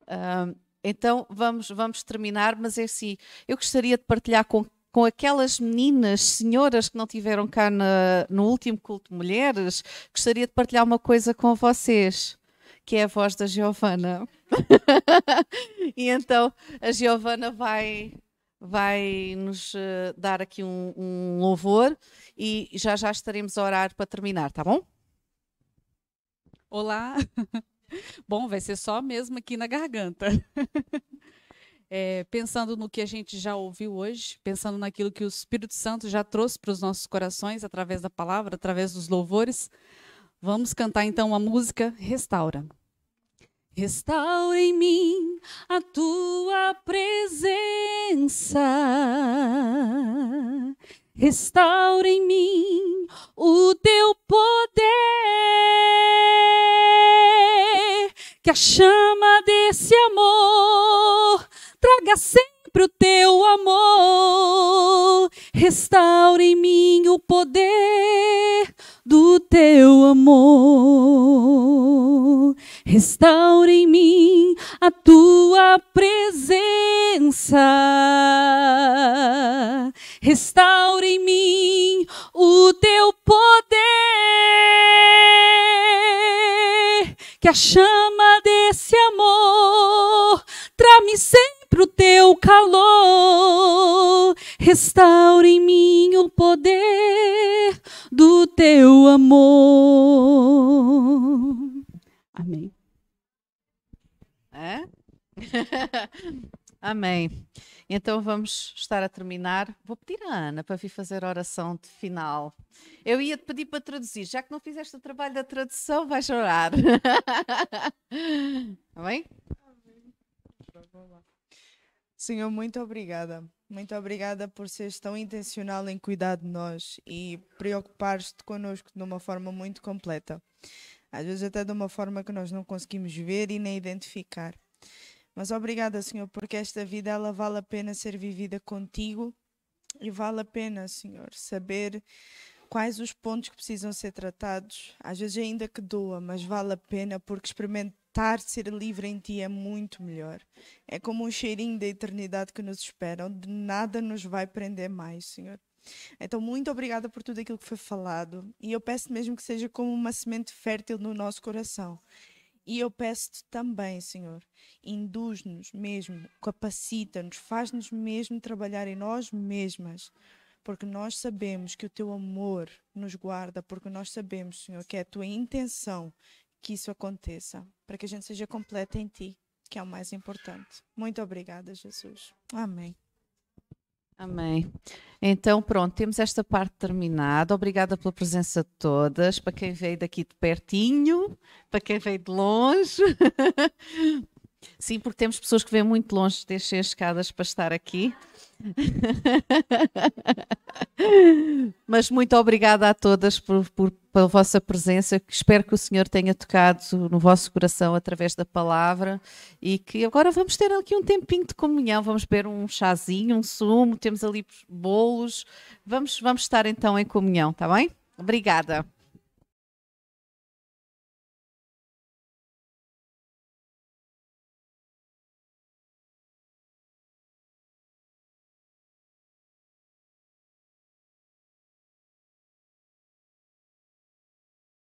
um, então vamos, vamos terminar, mas é assim, eu gostaria de partilhar com com aquelas meninas, senhoras que não tiveram cá na, no último culto de mulheres, gostaria de partilhar uma coisa com vocês, que é a voz da Giovana. e então a Giovana vai, vai nos uh, dar aqui um, um louvor e já já estaremos a orar para terminar, tá bom? Olá. Bom, vai ser só mesmo aqui na garganta. é, pensando no que a gente já ouviu hoje, pensando naquilo que o Espírito Santo já trouxe para os nossos corações através da palavra, através dos louvores, vamos cantar então a música Restaura. Restaura em mim a tua presença. Restaura em mim o teu poder. Que a chama desse amor traga sempre o teu amor, restaure em mim o poder do teu amor, restaure em mim a tua presença, restaure em mim o teu poder, que a chama desse amor trame sempre pro teu calor, restaure em mim o poder do teu amor. Amém. É? Amém. Então vamos estar a terminar. Vou pedir à Ana para vir fazer a oração de final. Eu ia te pedir para traduzir, já que não fizeste o trabalho da tradução, vais orar. Amém? Amém. Senhor, muito obrigada. Muito obrigada por seres tão intencional em cuidar de nós e preocupar-te connosco de uma forma muito completa. Às vezes até de uma forma que nós não conseguimos ver e nem identificar. Mas obrigada, Senhor, porque esta vida ela vale a pena ser vivida contigo e vale a pena, Senhor, saber quais os pontos que precisam ser tratados. Às vezes ainda que doa, mas vale a pena porque experimentar estar, ser livre em ti é muito melhor. É como um cheirinho da eternidade que nos espera, onde nada nos vai prender mais, Senhor. Então, muito obrigada por tudo aquilo que foi falado. E eu peço mesmo que seja como uma semente fértil no nosso coração. E eu peço-te também, Senhor, induz-nos mesmo, capacita-nos, faz-nos mesmo trabalhar em nós mesmas, porque nós sabemos que o teu amor nos guarda, porque nós sabemos, Senhor, que é a tua intenção que isso aconteça, para que a gente seja completa em Ti, que é o mais importante. Muito obrigada, Jesus. Amém. Amém. Então, pronto, temos esta parte terminada. Obrigada pela presença de todas. Para quem veio daqui de pertinho, para quem veio de longe. Sim, porque temos pessoas que vêm muito longe, deixem as escadas para estar aqui. Mas muito obrigada a todas por, por, pela vossa presença. Espero que o Senhor tenha tocado no vosso coração através da palavra e que agora vamos ter aqui um tempinho de comunhão. Vamos beber um chazinho, um sumo, temos ali bolos. Vamos, vamos estar então em comunhão, tá bem? Obrigada.